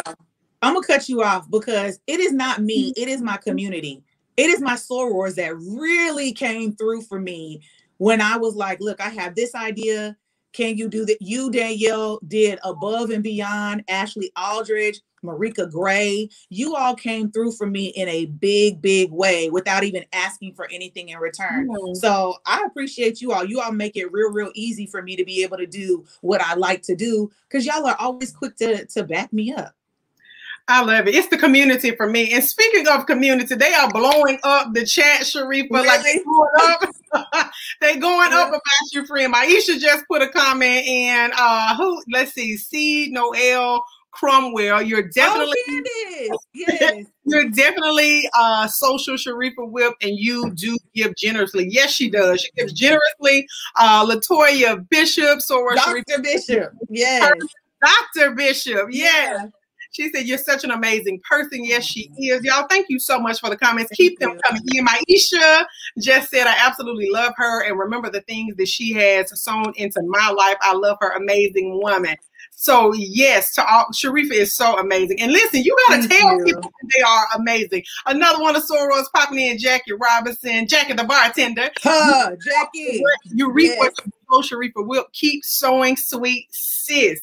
I'm gonna cut you off because it is not me. Mm-hmm. It is my community it is my sorors that really came through for me when I was like, look, I have this idea. Can you do that? You, Danielle, did above and beyond. Ashley Aldridge, Marika Gray, you all came through for me in a big, big way without even asking for anything in return. Mm-hmm. So I appreciate you all. You all make it real, real easy for me to be able to do what I like to do because y'all are always quick to, to back me up. I love it. It's the community for me. And speaking of community, they are blowing up the chat, Sharifa. Really? Like they going up. they going yeah. up about your friend. Aisha just put a comment in. Uh who let's see, C Noel Cromwell. You're oh, definitely oh, yes. you're definitely uh social Sharifa Wip and you do give generously. Yes, she does. She gives generously. Uh Latoya Bishop, so Dr. Sharifa. Bishop. Yes. Dr. Bishop. Yes. Yeah. She said, You're such an amazing person. Yes, she is. Y'all, thank you so much for the comments. Keep them coming in. Maisha just said, I absolutely love her and remember the things that she has sown into my life. I love her. Amazing woman. So yes, to all, Sharifa is so amazing. And listen, you gotta Thank tell you. people they are amazing. Another one of Sorors popping in, Jackie Robinson, Jackie the bartender. Huh, Jackie. You reap yes. what you sow, Sharifa. Will keep sowing, sweet sis.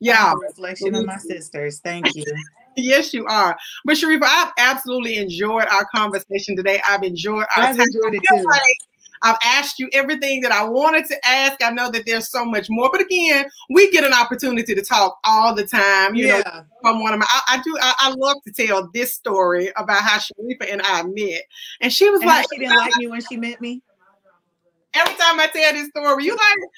Yeah. reflection of my sisters. Thank you. yes, you are. But Sharifa, I've absolutely enjoyed our conversation today. I've enjoyed our I've enjoyed it too. like I've asked you everything that I wanted to ask. I know that there's so much more, but again, we get an opportunity to talk all the time. You know, yeah. from one of my, I, I do, I, I love to tell this story about how Sharifa and I met, and she was And like, she didn't like me when she met me. every time I tell this story, you like,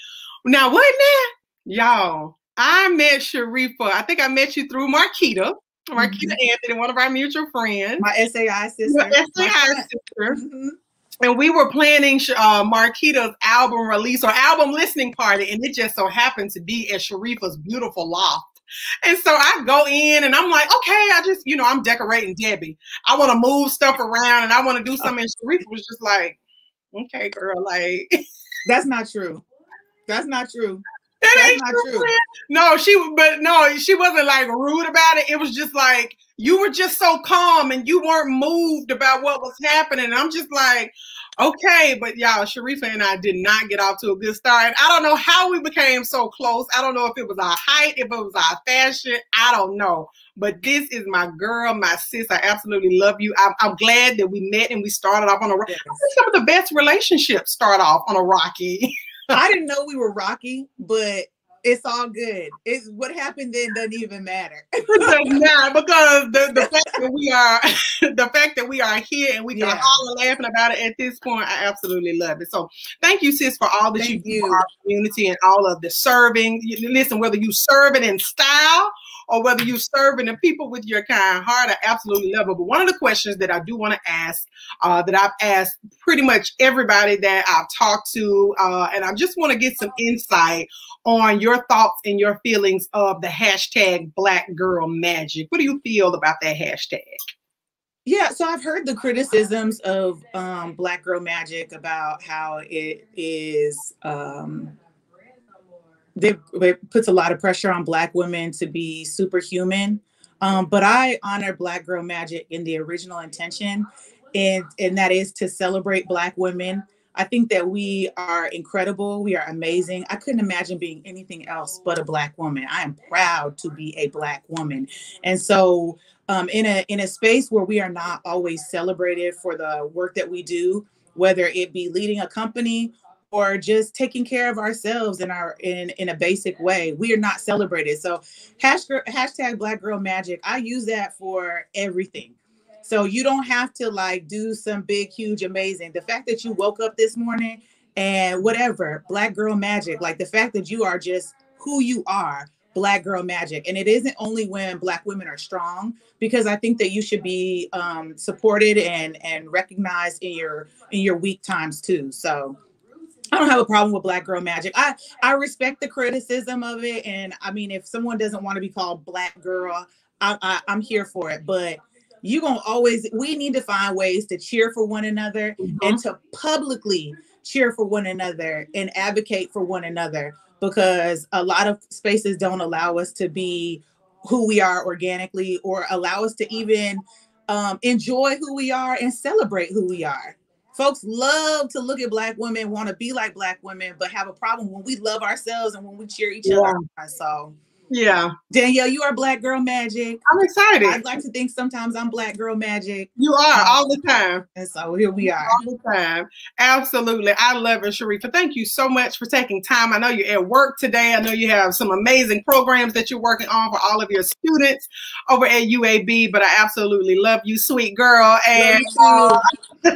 now what now, y'all? I met Sharifa. I think I met you through Marquita, Marquita Anthony, one of our mutual friends. My SAI sister. Your SAI My- sister. Mhm. and we were planning uh, Marquita's album release or album listening party, and it just so happened to be at Sharifa's beautiful loft. And so I go in and I'm like, okay, I just, you know, I'm decorating Debbie. I want to move stuff around and I want to do something. And Sharifa was just like, okay, girl, like, That's not true. That's not true. That That's ain't not true. true. No, she, but no, she wasn't like rude about it. It was just like, you were just so calm and you weren't moved about what was happening. And I'm just like, okay, but y'all, Sharifa and I did not get off to a good start. I don't know how we became so close. I don't know if it was our height, if it was our fashion. I don't know. But this is my girl, my sis. I absolutely love you. I'm, I'm glad that we met and we started off on a. Yes. some of the best relationships start off on a rocky. I didn't know we were rocky, but it's all good. It's what happened then doesn't even matter. Not because the, the fact that we are the fact that we are here and we Yeah. all laughing about it at this point, I absolutely love it. So thank you, sis, for all that Thank you do you. for our community and all of the serving. Listen, whether you serve it in style or whether you're serving the people with your kind heart, I absolutely love it. But one of the questions that I do want to ask, uh, that I've asked pretty much everybody that I've talked to, uh, and I just want to get some insight on your thoughts and your feelings of the hashtag Black Girl Magic. What do you feel about that hashtag? Yeah, so I've heard the criticisms of um, Black Girl Magic about how it is um, that it puts a lot of pressure on Black women to be superhuman. Um, but I honor Black Girl Magic in the original intention, and and that is to celebrate Black women. I think that we are incredible. We are amazing. I couldn't imagine being anything else but a Black woman. I am proud to be a Black woman, and so um, in a in a space where we are not always celebrated for the work that we do, whether it be leading a company or just taking care of ourselves in our in in a basic way, we are not celebrated. So hashtag hashtag Black Girl Magic. I use that for everything. So you don't have to like do some big, huge, amazing. The fact that you woke up this morning and whatever, Black Girl Magic, like the fact that you are just who you are, Black Girl Magic. And it isn't only when Black women are strong, because I think that you should be um, supported and and recognized in your in your weak times too. So I don't have a problem with Black Girl Magic. I I respect the criticism of it, and I mean, if someone doesn't want to be called Black Girl, I, I I'm here for it. But you gonna always we need to find ways to cheer for one another and to publicly cheer for one another and advocate for one another because a lot of spaces don't allow us to be who we are organically or allow us to even um, enjoy who we are and celebrate who we are. Folks love to look at Black women, want to be like Black women, but have a problem when we love ourselves and when we cheer each other on. So, Yeah, Danielle, you are Black Girl Magic. I'm excited. I'd like to think sometimes I'm Black Girl Magic. you are um, all the time. And so here we are. all the time. Absolutely. I love it, Sharifa. Thank you so much for taking time. I know you're at work today. I know you have some amazing programs that you're working on for all of your students over at UAB, but I absolutely love you, sweet girl. And too. Uh,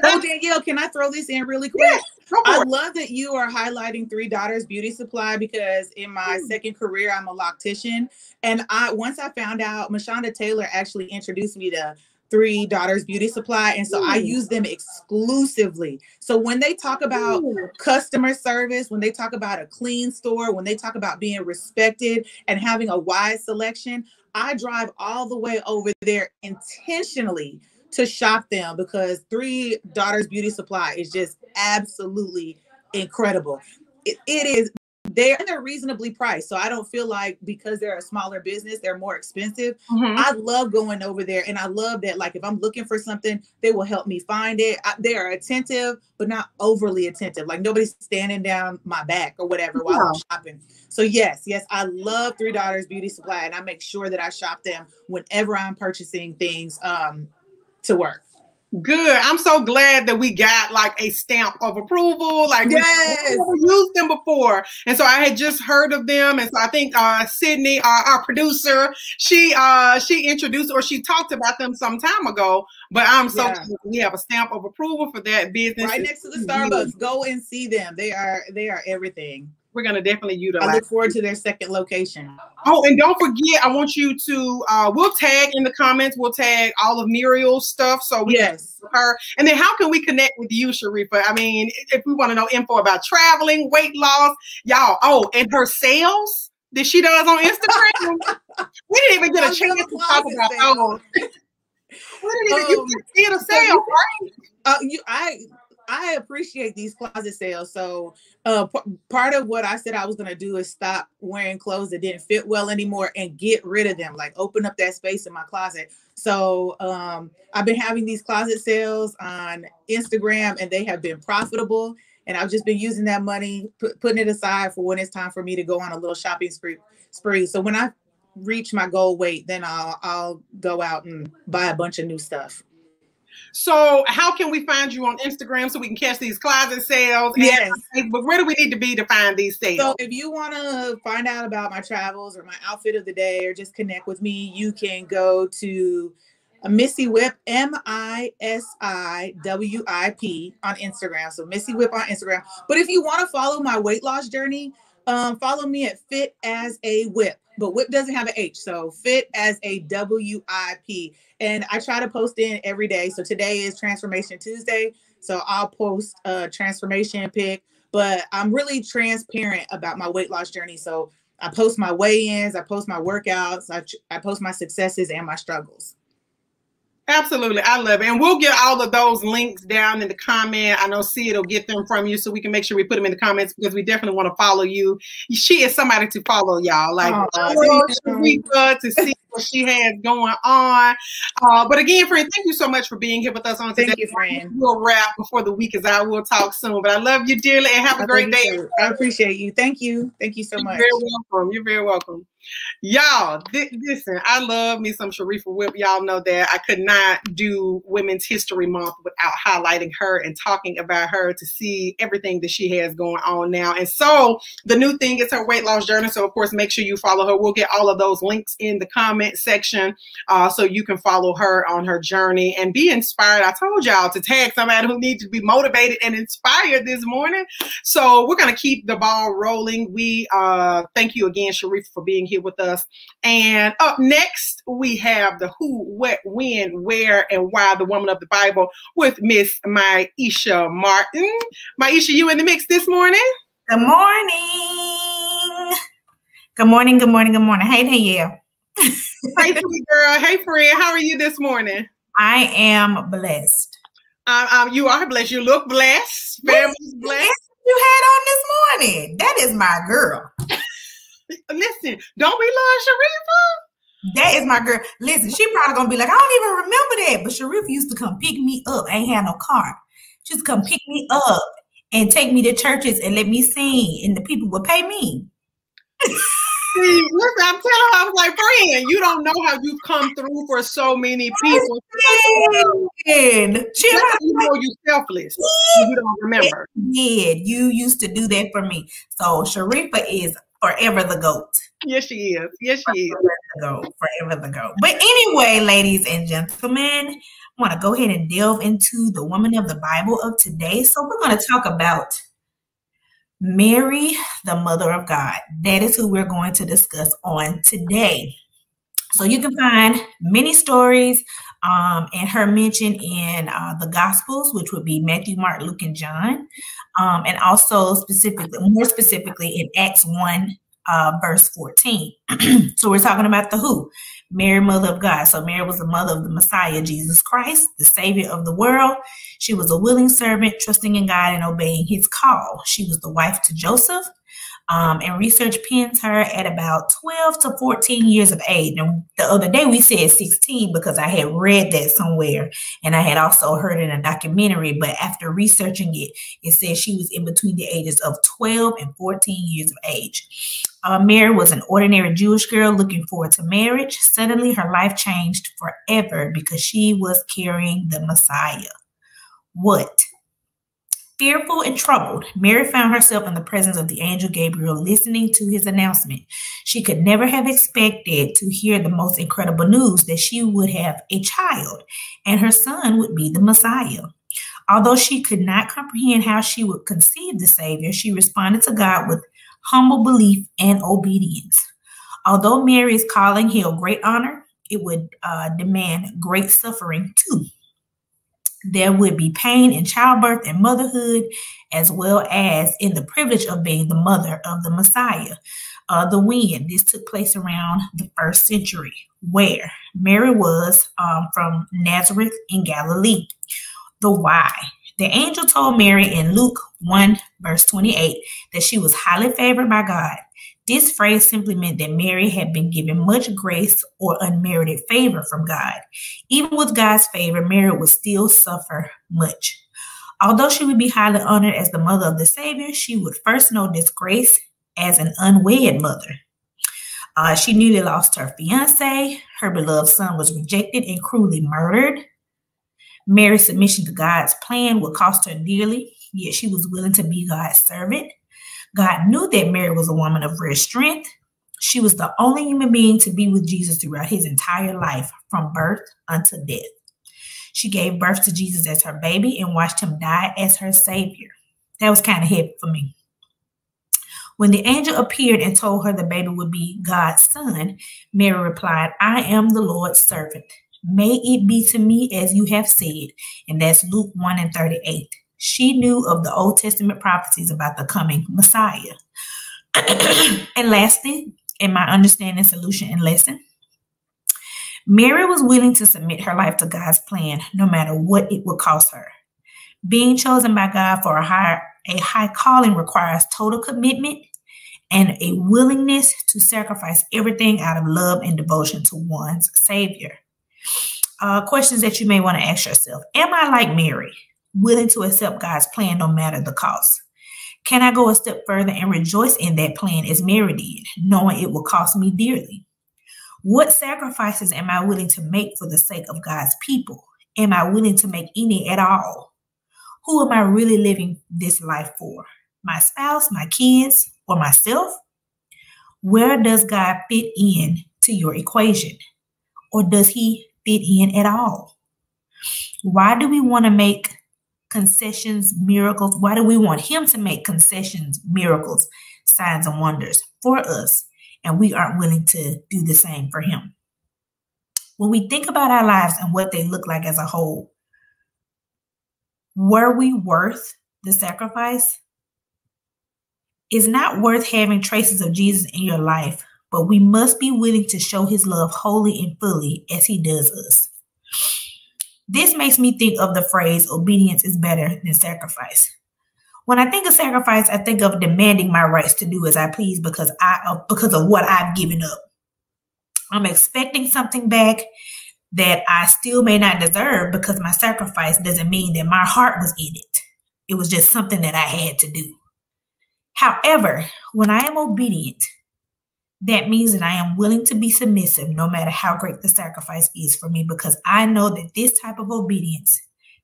oh, Danielle, can I throw this in really quick? Yes, I love that you are highlighting Three Daughters Beauty Supply because in my Mm. second career, I'm a loctician. And I once I found out Mashonda Taylor actually introduced me to Three Daughters Beauty Supply. And so I Mm. use them exclusively. So when they talk about Ooh. customer service, when they talk about a clean store, when they talk about being respected and having a wide selection, I drive all the way over there intentionally to shop them because Three Daughters Beauty Supply is just absolutely incredible. It, it is they're and they're reasonably priced. So I don't feel like because they're a smaller business, they're more expensive. Mm-hmm. I love going over there and I love that like if I'm looking for something, they will help me find it. I, they are attentive, but not overly attentive. Like nobody's standing down my back or whatever while I'm shopping. So yes, yes, I love Three Daughters Beauty Supply and I make sure that I shop them whenever I'm purchasing things um to work. Good. I'm so glad that we got like a stamp of approval. Like yes. we never used them before, and so I had just heard of them, and so I think uh, Sydney, our, our producer, she uh, she introduced or she talked about them some time ago. But I'm so yeah. we have a stamp of approval for that business. Right next to the Starbucks. Go and see them. They are they are everything we're gonna definitely utilize. I look forward to their second location. Oh, and don't forget, I want you to. Uh, we'll tag in the comments. We'll tag all of Muriel's stuff. So we yes, her. And then how can we connect with you, Sharifa? I mean, if we want to know info about traveling, weight loss, y'all. Oh, and her sales that she does on Instagram. we didn't even get a chance to talk about those. we didn't even um, you can see the sale, right? Uh, you, I I appreciate these closet sales. So uh, p- part of what I said I was going to do is stop wearing clothes that didn't fit well anymore and get rid of them, like open up that space in my closet. So um, I've been having these closet sales on Instagram, and they have been profitable. And I've just been using that money, p- putting it aside for when it's time for me to go on a little shopping spree. spree. So when I reach my goal weight, then I'll I'll go out and buy a bunch of new stuff. So, how can we find you on Instagram so we can catch these closet sales? Yes. But where do we need to be to find these sales? So, if you want to find out about my travels or my outfit of the day or just connect with me, you can go to Missy Wip, M I S I W I P on Instagram. So, Missy Wip on Instagram. But if you want to follow my weight loss journey, um, follow me at Fit as a Whip but whip doesn't have an H. So fit as a W I P. And I try to post in every day. So today is Transformation Tuesday. So I'll post a transformation pic, but I'm really transparent about my weight loss journey. So I post my weigh ins, I post my workouts, I, I post my successes and my struggles. Absolutely. I love it. And we'll get all of those links down in the comment. I know Sid will get them from you so we can make sure we put them in the comments because we definitely want to follow you. She is somebody to follow, y'all. Like, oh, uh, to see what she has going on. Uh, but again, friend, thank you so much for being here with us on today. Thank you, friend. We'll wrap before the week is out. We'll talk soon. But I love you dearly and have a great day. I appreciate you. Thank you. Thank you so You're much. You're very welcome. You're very welcome. Y'all, th- listen, I love me some Sharifa Wip. Y'all know that I could not do Women's History Month without highlighting her and talking about her to see everything that she has going on now. And so the new thing is her weight loss journey. So, of course, make sure you follow her. We'll get all of those links in the comment section uh, so you can follow her on her journey and be inspired. I told y'all to tag somebody who needs to be motivated and inspired this morning. So, we're going to keep the ball rolling. We uh, thank you again, Sharifa, for being here here with us. And up next, we have the who, what, when, where, and why the woman of the Bible with Miss Maisha Martin. Maisha, you in the mix this morning? Good morning. Good morning, good morning, good morning. Hey, Danielle. Hey, sweet girl. Hey, friend. How are you this morning? I am blessed. Um, um, you are blessed. You look blessed. Family's blessed. You had on this morning. That is my girl. Listen, don't we love Sharifa? That is my girl. Listen, she probably gonna be like, I don't even remember that. But Sharifa used to come pick me up. I ain't had no car. She used to come pick me up and take me to churches and let me sing, and the people would pay me. See, listen, I'm telling her, I was like, friend, you don't know how you've come through for so many people. She you know you're selfless. You don't remember. Yeah, you used to do that for me. So Sharifa is forever the goat. Yes, she is. Yes, she is. The goat. Forever the goat. But anyway, ladies and gentlemen, I want to go ahead and delve into the woman of the Bible of today. So we're going to talk about Mary, the mother of God. That is who we're going to discuss on today. So you can find many stories um, and her mention in uh, the Gospels, which would be Matthew, Mark, Luke, and John, um, and also specifically, more specifically, in Acts 1, uh, verse 14. so we're talking about the who, Mary, mother of God. So Mary was the mother of the Messiah, Jesus Christ, the Savior of the world. She was a willing servant, trusting in God and obeying his call. She was the wife to Joseph. Um, and research pins her at about 12 to 14 years of age. And the other day we said 16 because I had read that somewhere and I had also heard in a documentary. But after researching it, it says she was in between the ages of 12 and 14 years of age. Uh, Mary was an ordinary Jewish girl looking forward to marriage. Suddenly, her life changed forever because she was carrying the Messiah. What? Fearful and troubled, Mary found herself in the presence of the angel Gabriel listening to his announcement. She could never have expected to hear the most incredible news that she would have a child and her son would be the Messiah. Although she could not comprehend how she would conceive the Savior, she responded to God with humble belief and obedience. Although Mary's calling held great honor, it would uh, demand great suffering too. There would be pain in childbirth and motherhood, as well as in the privilege of being the mother of the Messiah. Uh, the when this took place around the first century, where Mary was um, from Nazareth in Galilee. The why. The angel told Mary in Luke 1, verse 28, that she was highly favored by God. This phrase simply meant that Mary had been given much grace or unmerited favor from God. Even with God's favor, Mary would still suffer much. Although she would be highly honored as the mother of the Savior, she would first know disgrace as an unwed mother. Uh, she newly lost her fiance. Her beloved son was rejected and cruelly murdered. Mary's submission to God's plan would cost her dearly, yet she was willing to be God's servant. God knew that Mary was a woman of rare strength. She was the only human being to be with Jesus throughout his entire life, from birth unto death. She gave birth to Jesus as her baby and watched him die as her savior. That was kind of heavy for me. When the angel appeared and told her the baby would be God's son, Mary replied, I am the Lord's servant. May it be to me as you have said. And that's Luke 1 and 38. She knew of the Old Testament prophecies about the coming Messiah. and lastly, in my understanding, solution, and lesson, Mary was willing to submit her life to God's plan no matter what it would cost her. Being chosen by God for a high, a high calling requires total commitment and a willingness to sacrifice everything out of love and devotion to one's Savior. Uh, questions that you may want to ask yourself Am I like Mary, willing to accept God's plan no matter the cost? Can I go a step further and rejoice in that plan as Mary did, knowing it will cost me dearly? What sacrifices am I willing to make for the sake of God's people? Am I willing to make any at all? Who am I really living this life for? My spouse, my kids, or myself? Where does God fit in to your equation? Or does he fit in at all? Why do we want to make concessions, miracles? Why do we want him to make concessions, miracles, signs, and wonders for us? And we aren't willing to do the same for him. When we think about our lives and what they look like as a whole, were we worth the sacrifice? It's not worth having traces of Jesus in your life, but we must be willing to show his love wholly and fully as he does us. This makes me think of the phrase obedience is better than sacrifice. When I think of sacrifice, I think of demanding my rights to do as I please because I because of what I've given up. I'm expecting something back that I still may not deserve because my sacrifice doesn't mean that my heart was in it. It was just something that I had to do. However, when I am obedient, that means that I am willing to be submissive no matter how great the sacrifice is for me because I know that this type of obedience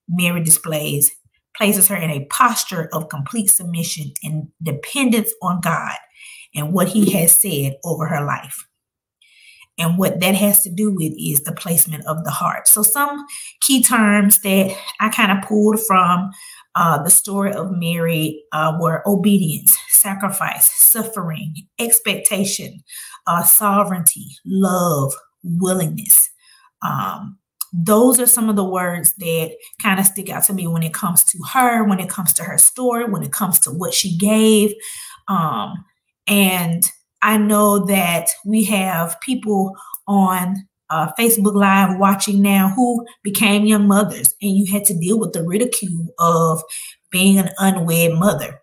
Mary displays places her in a posture of complete submission and dependence on God and what he has said over her life. And what that has to do with is the placement of the heart. So, some key terms that I kind of pulled from uh, the story of Mary uh, were obedience, sacrifice, suffering, expectation, uh, sovereignty, love, willingness. Um, those are some of the words that kind of stick out to me when it comes to her, when it comes to her story, when it comes to what she gave. Um, and I know that we have people on uh, Facebook Live watching now who became young mothers, and you had to deal with the ridicule of being an unwed mother.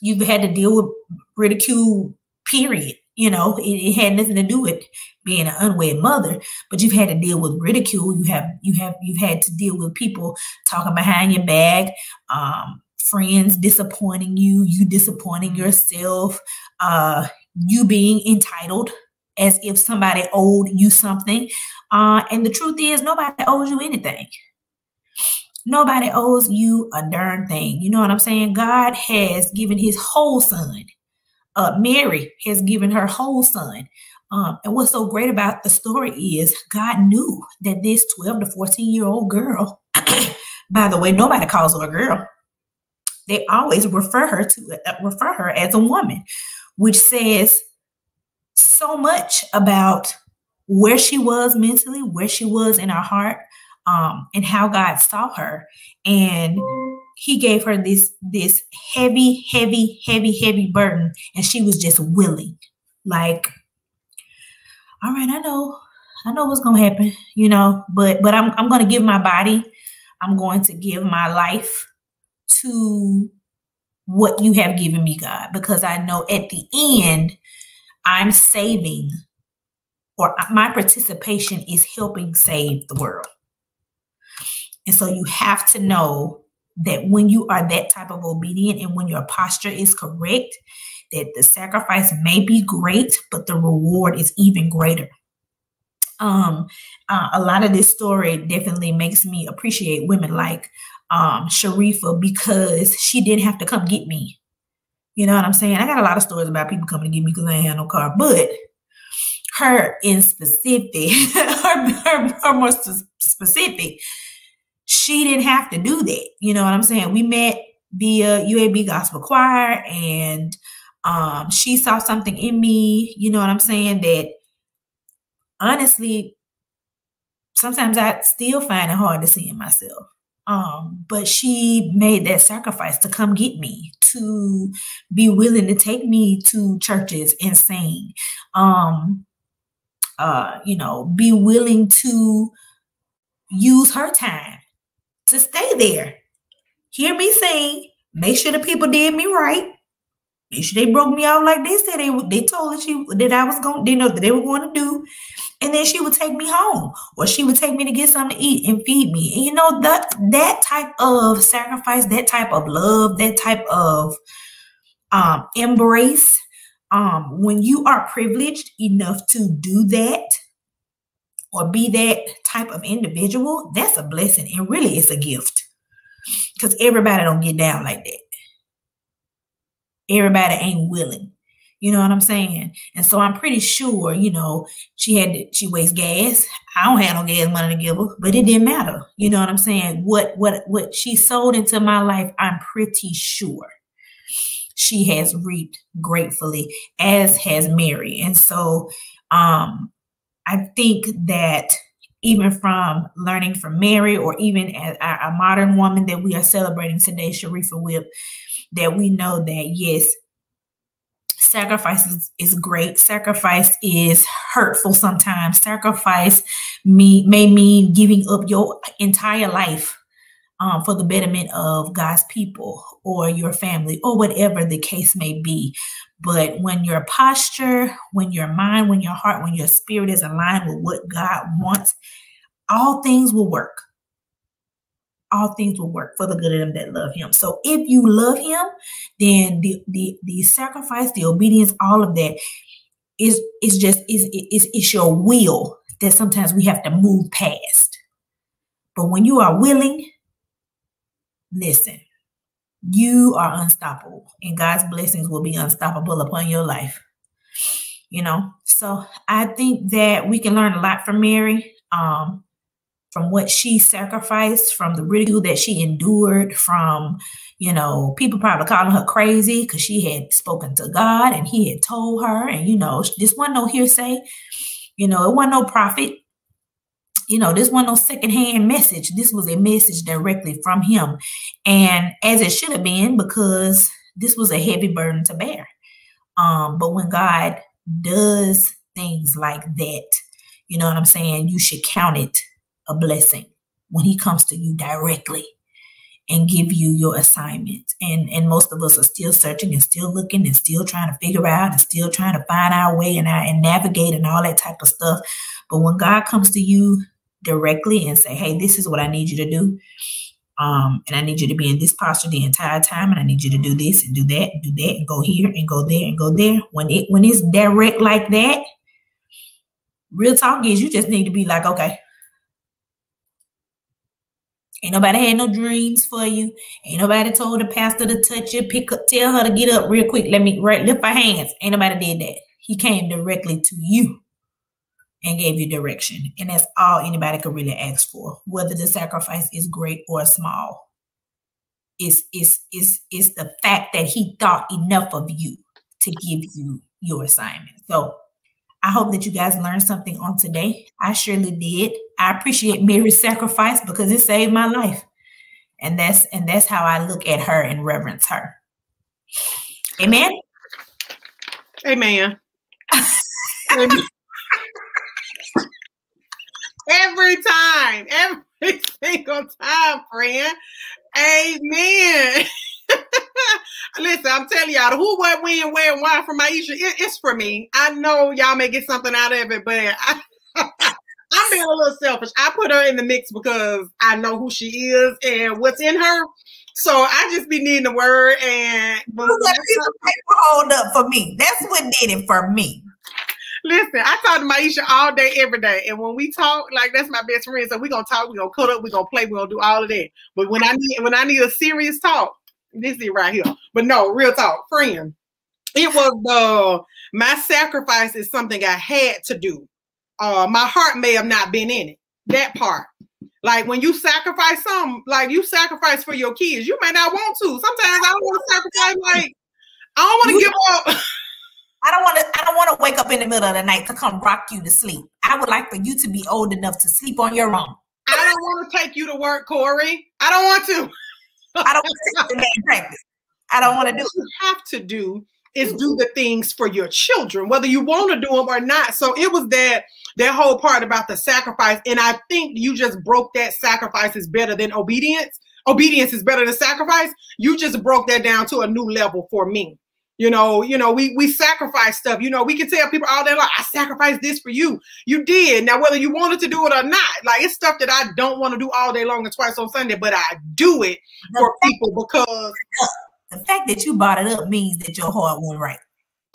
You've had to deal with ridicule, period. You know, it, it, had nothing to do with being an unwed mother, but you've had to deal with ridicule. You have you have you've had to deal with people talking behind your back, um, friends disappointing you, you disappointing yourself, uh, you being entitled as if somebody owed you something. Uh, and the truth is, nobody owes you anything. Nobody owes you a darn thing. You know what I'm saying? God has given his whole son. Uh, Mary has given her whole son. Um, and what's so great about the story is God knew that this 12 to 14 year old girl, by the way, nobody calls her a girl. They always refer her to uh, refer her as a woman, which says so much about where she was mentally, where she was in her heart, um, and how God saw her. And he gave her this this heavy, heavy, heavy, heavy burden, and she was just willing. Like, all right, I know, I know what's gonna happen, you know, but but I'm I'm gonna give my body, I'm going to give my life to what you have given me, God, because I know at the end I'm saving or my participation is helping save the world. And so you have to know that when you are that type of obedient and when your posture is correct, that the sacrifice may be great, but the reward is even greater. Um, uh, a lot of this story definitely makes me appreciate women like um, Sharifa because she didn't have to come get me. You know what I'm saying? I got a lot of stories about people coming to get me because I ain't had no car, but her in specific, her, her, her more specific, she didn't have to do that. You know what I'm saying? We met via UAB Gospel Choir and um, she saw something in me, you know what I'm saying, that honestly, sometimes I still find it hard to see in myself. Um, but she made that sacrifice to come get me, to be willing to take me to churches and sing. Um, uh, you know, be willing to use her time to stay there. Hear me sing, make sure the people did me right. Make sure they broke me out like they said they they told her she that I was going, they know that they were going to do and then she would take me home or she would take me to get something to eat and feed me and you know that that type of sacrifice that type of love that type of um, embrace um, when you are privileged enough to do that or be that type of individual that's a blessing and really it's a gift because everybody don't get down like that everybody ain't willing you know what I'm saying? And so I'm pretty sure, you know, she had to, she wastes gas. I don't have no gas money to give her, but it didn't matter. You know what I'm saying? What what what she sold into my life, I'm pretty sure she has reaped gratefully, as has Mary. And so um I think that even from learning from Mary or even as a, modern woman that we are celebrating today, Sharifa Wip, that we know that yes, sacrifice is, is great. Sacrifice is hurtful sometimes. Sacrifice me, may mean giving up your entire life um, for the betterment of God's people or your family or whatever the case may be. But when your posture, when your mind, when your heart, when your spirit is aligned with what God wants, all things will work all things will work for the good of them that love him. So if you love him, then the the the sacrifice, the obedience, all of that is is just is is is your will that sometimes we have to move past. But when you are willing, listen, you are unstoppable, and God's blessings will be unstoppable upon your life. You know, so I think that we can learn a lot from Mary. Um, from what she sacrificed, from the ridicule that she endured, from, you know, people probably calling her crazy because she had spoken to God and he had told her, and, you know, this wasn't no hearsay, you know, it wasn't no prophet. You know, this wasn't no secondhand message. This was a message directly from him. And as it should have been, because this was a heavy burden to bear. Um, but when God does things like that, you know what I'm saying? You should count it a blessing when he comes to you directly and give you your assignment. And and most of us are still searching and still looking and still trying to figure out and still trying to find our way and our, and navigate and all that type of stuff. But when God comes to you directly and say, "Hey, this is what I need you to do," um, and I need you to be in this posture the entire time, and I need you to do this and do that and do that and go here and go there and go there. When it when it's direct like that, real talk is you just need to be like, okay, Ain't nobody had no dreams for you. Ain't nobody told the pastor to touch you, pick up, tell her to get up real quick. Let me right lift her hands. Ain't nobody did that. He came directly to you and gave you direction. And that's all anybody could really ask for, whether the sacrifice is great or small. It's, it's, it's, it's the fact that he thought enough of you to give you your assignment. So I hope that you guys learned something on today. I surely did. I appreciate Mary's sacrifice because it saved my life. And that's and that's how I look at her and reverence her. Amen. Amen. every time, every single time, friend. Amen. Listen, I'm telling y'all, who, what, when, where, and why for Maisha, it, it's for me. I know y'all may get something out of it, but I, I'm being a little selfish. I put her in the mix because I know who she is and what's in her. So I just be needing the word and but hold up for me. That's what did it for me. Listen, I talk to Maisha all day, every day. And when we talk, like that's my best friend. So we're gonna talk, we're gonna cut up, we're gonna play, we're gonna do all of that. But when I need when I need a serious talk, this is right here. But no, real talk, friend. It was the my sacrifice is something I had to do. Uh, my heart may have not been in it. That part. Like when you sacrifice something, like you sacrifice for your kids, you may not want to. Sometimes I don't want to sacrifice. Like I don't want to give up. I don't want to. I don't want to wake up in the middle of the night to come rock you to sleep. I would like for you to be old enough to sleep on your own. I don't want to take you to work, Corey. I don't want to. I don't want to practice. I don't want to do what you have to do is do the things for your children, whether you want to do them or not. So it was that that whole part about the sacrifice, and I think you just broke that sacrifice is better than obedience. Obedience is better than sacrifice. You just broke that down to a new level for me. You know, you know, we we sacrifice stuff. You know, we can tell people all day long, I sacrificed this for you. You did. Now, whether you wanted to do it or not, like it's stuff that I don't want to do all day long and twice on Sunday, but I do it the for people because the fact that you brought it up means that your heart went right.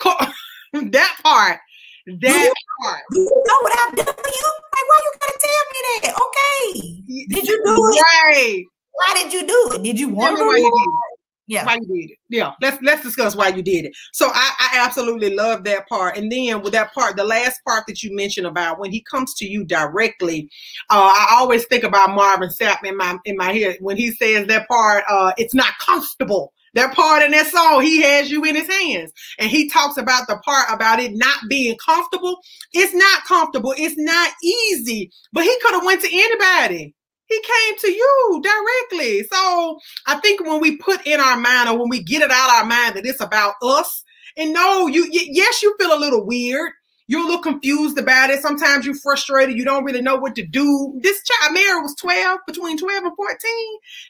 that part. That part. You know what I've done for you? Like, why you gotta tell me that? Okay. Did you do it? Right. Why did you do it? Did you want to? Yeah. Why you did it. Yeah. Let's let's discuss why you did it. So I, I absolutely love that part. And then with that part, the last part that you mentioned about when he comes to you directly, uh, I always think about Marvin Sapp in my in my head when he says that part, uh, it's not comfortable. That part in that song, he has you in his hands. And he talks about the part about it not being comfortable. It's not comfortable. It's not easy. But he could have went to anybody he came to you directly. So I think when we put in our mind or when we get it out our mind that it's about us, and no, you yes, you feel a little weird. You're a little confused about it. Sometimes you're frustrated. You don't really know what to do. This child, Mary, was 12, between 12 and 14.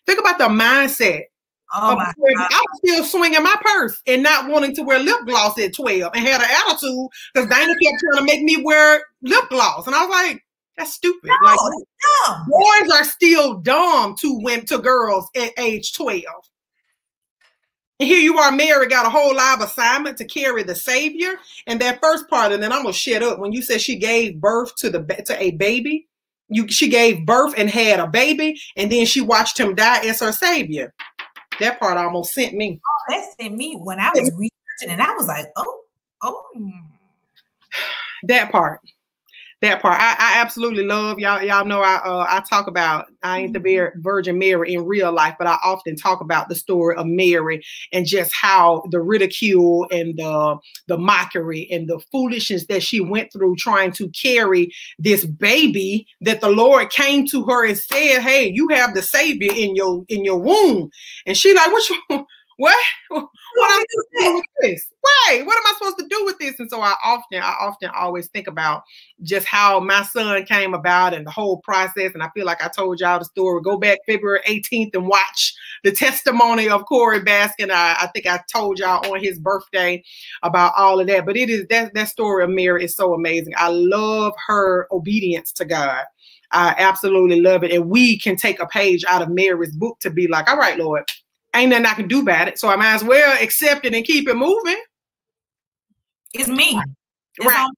Think about the mindset. Oh my God. I was still swinging my purse and not wanting to wear lip gloss at 12 and had an attitude because Dana kept trying to make me wear lip gloss. And I was like, that's stupid. No, like dumb. boys are still dumb to women to girls at age 12. And here you are, Mary got a whole live assignment to carry the Savior. And that first part, and then I'm gonna shut up. When you said she gave birth to the to a baby, you she gave birth and had a baby, and then she watched him die as her savior. That part almost sent me. Oh, that sent me when I was researching, and I was like, oh, oh. That part that part. I, I, absolutely love y'all. Y'all know I uh, I talk about I ain't the mm-hmm. Virgin Mary in real life, but I often talk about the story of Mary and just how the ridicule and the the mockery and the foolishness that she went through trying to carry this baby that the Lord came to her and said, "Hey, you have the Savior in your in your womb," and she like, "What you?" what? What am I supposed to do with this? Right. What am I supposed to do with this? And so I often, I often always think about just how my son came about and the whole process. And I feel like I told y'all the story. Go back February 18th and watch the testimony of Corey Baskin. I, I think I told y'all on his birthday about all of that. But it is that that story of Mary is so amazing. I love her obedience to God. I absolutely love it. And we can take a page out of Mary's book to be like, all right, Lord, ain't nothing I can do about it. So I might as well accept it and keep it moving. It's me. It's right.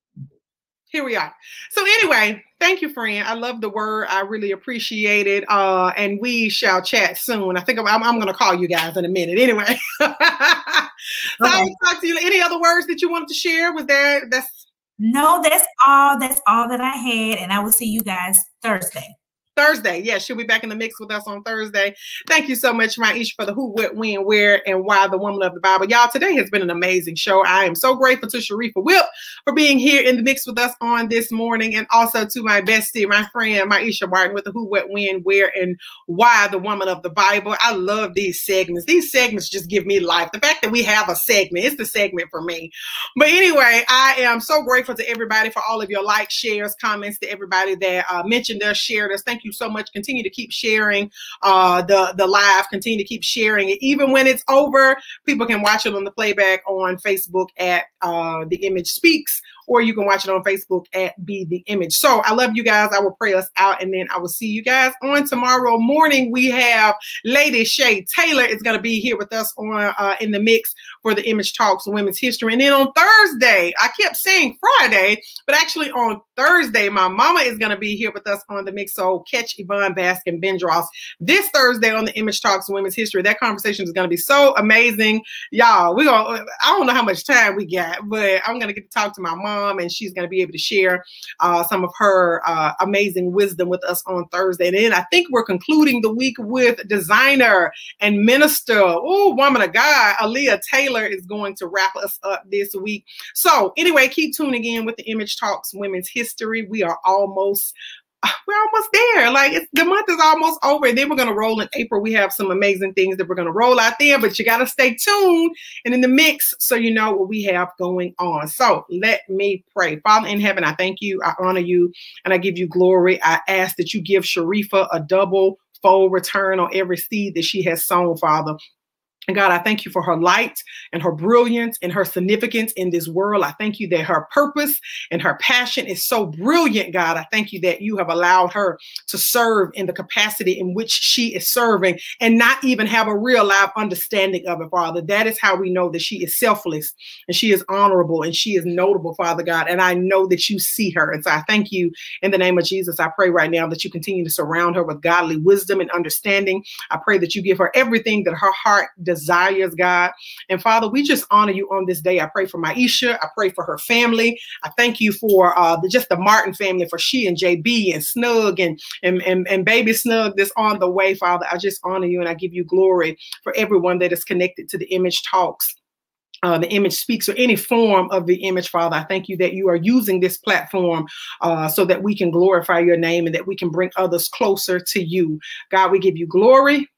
Here we are. So anyway, thank you, friend. I love the word. I really appreciate it. Uh, and we shall chat soon. I think I'm, I'm, I'm going to call you guys in a minute. Anyway, so okay. Talk to you. Any other words that you wanted to share? Was there? That's no. That's all. That's all that I had, and I will see you guys Thursday. Thursday. Yeah, she'll be back in the mix with us on Thursday. Thank you so much, Maisha, for the who, what, when, where, and why the woman of the Bible. Y'all, today has been an amazing show. I am so grateful to Sharifa Wip for being here in the mix with us on this morning, and also to my bestie, my friend, Maisha Martin, with the who, what, when, where, and why the woman of the Bible. I love these segments. These segments just give me life. The fact that we have a segment, it's the segment for me. But anyway, I am so grateful to everybody for all of your likes, shares, comments, to everybody that uh, mentioned us, shared us. Thank you you so much. Continue to keep sharing uh, the the live. Continue to keep sharing it, even when it's over. People can watch it on the playback on Facebook at uh, the Image Speaks or you can watch it on Facebook at Be the Image. So I love you guys. I will pray us out and then I will see you guys on tomorrow morning. We have Lady Shay Taylor is going to be here with us on uh, in the mix for the Image Talks Women's History. And then on Thursday, I kept saying Friday, but actually on Thursday, my mama is going to be here with us on the mix. So catch Yvonne Baskin Bendross this Thursday on the Image Talks Women's History. That conversation is going to be so amazing. Y'all, going to, I don't know how much time we got, but I'm going to get to talk to my mom mom, and she's going to be able to share uh, some of her uh, amazing wisdom with us on Thursday. And then I think we're concluding the week with designer and minister, oh, woman of God, Aaliyah Taylor is going to wrap us up this week. So, anyway, keep tuning in with the Image Talks Women's History. We are almost we're almost there. Like it's the month is almost over. And then we're gonna roll in April. We have some amazing things that we're gonna roll out there, but you gotta stay tuned and in the mix so you know what we have going on. So let me pray. Father in heaven, I thank you, I honor you, and I give you glory. I ask that you give Sharifa a double full return on every seed that she has sown, Father. And God, I thank you for her light and her brilliance and her significance in this world. I thank you that her purpose and her passion is so brilliant, God. I thank you that you have allowed her to serve in the capacity in which she is serving and not even have a real life understanding of it, Father. That is how we know that she is selfless and she is honorable and she is notable, Father God. And I know that you see her. And so I thank you in the name of Jesus. I pray right now that you continue to surround her with godly wisdom and understanding. I pray that you give her everything that her heart desires desires, God. And Father, we just honor you on this day. I pray for Maisha. I pray for her family. I thank you for uh, the, just the Martin family, for she and JB and Snug and, and, and, and baby Snug that's on the way, Father. I just honor you and I give you glory for everyone that is connected to the Image Talks. Uh, the image speaks or any form of the image, Father. I thank you that you are using this platform uh, so that we can glorify your name and that we can bring others closer to you. God, we give you glory.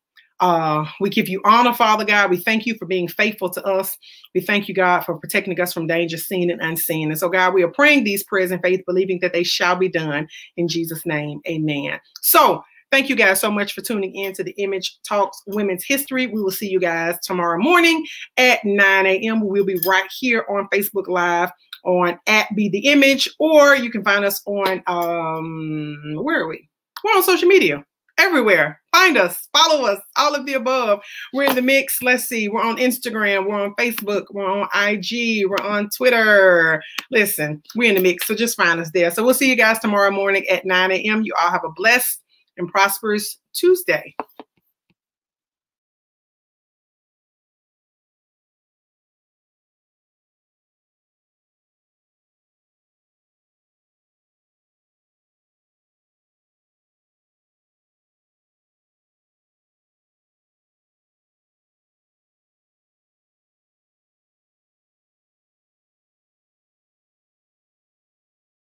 Uh, we give you honor, Father God. We thank you for being faithful to us. We thank you, God, for protecting us from danger seen and unseen. And so, God, we are praying these prayers in faith, believing that they shall be done in Jesus' name. Amen. So, thank you guys so much for tuning in to the Image Talks Women's History. We will see you guys tomorrow morning at 9 a.m. We'll be right here on Facebook Live on at Be the Image, or you can find us on um where are we? We're on social media everywhere. Find us, follow us, all of the above. We're in the mix. Let's see. We're on Instagram, we're on Facebook, we're on IG, we're on Twitter. Listen, we're in the mix. So just find us there. So we'll see you guys tomorrow morning at 9 a.m. You all have a blessed and prosperous Tuesday.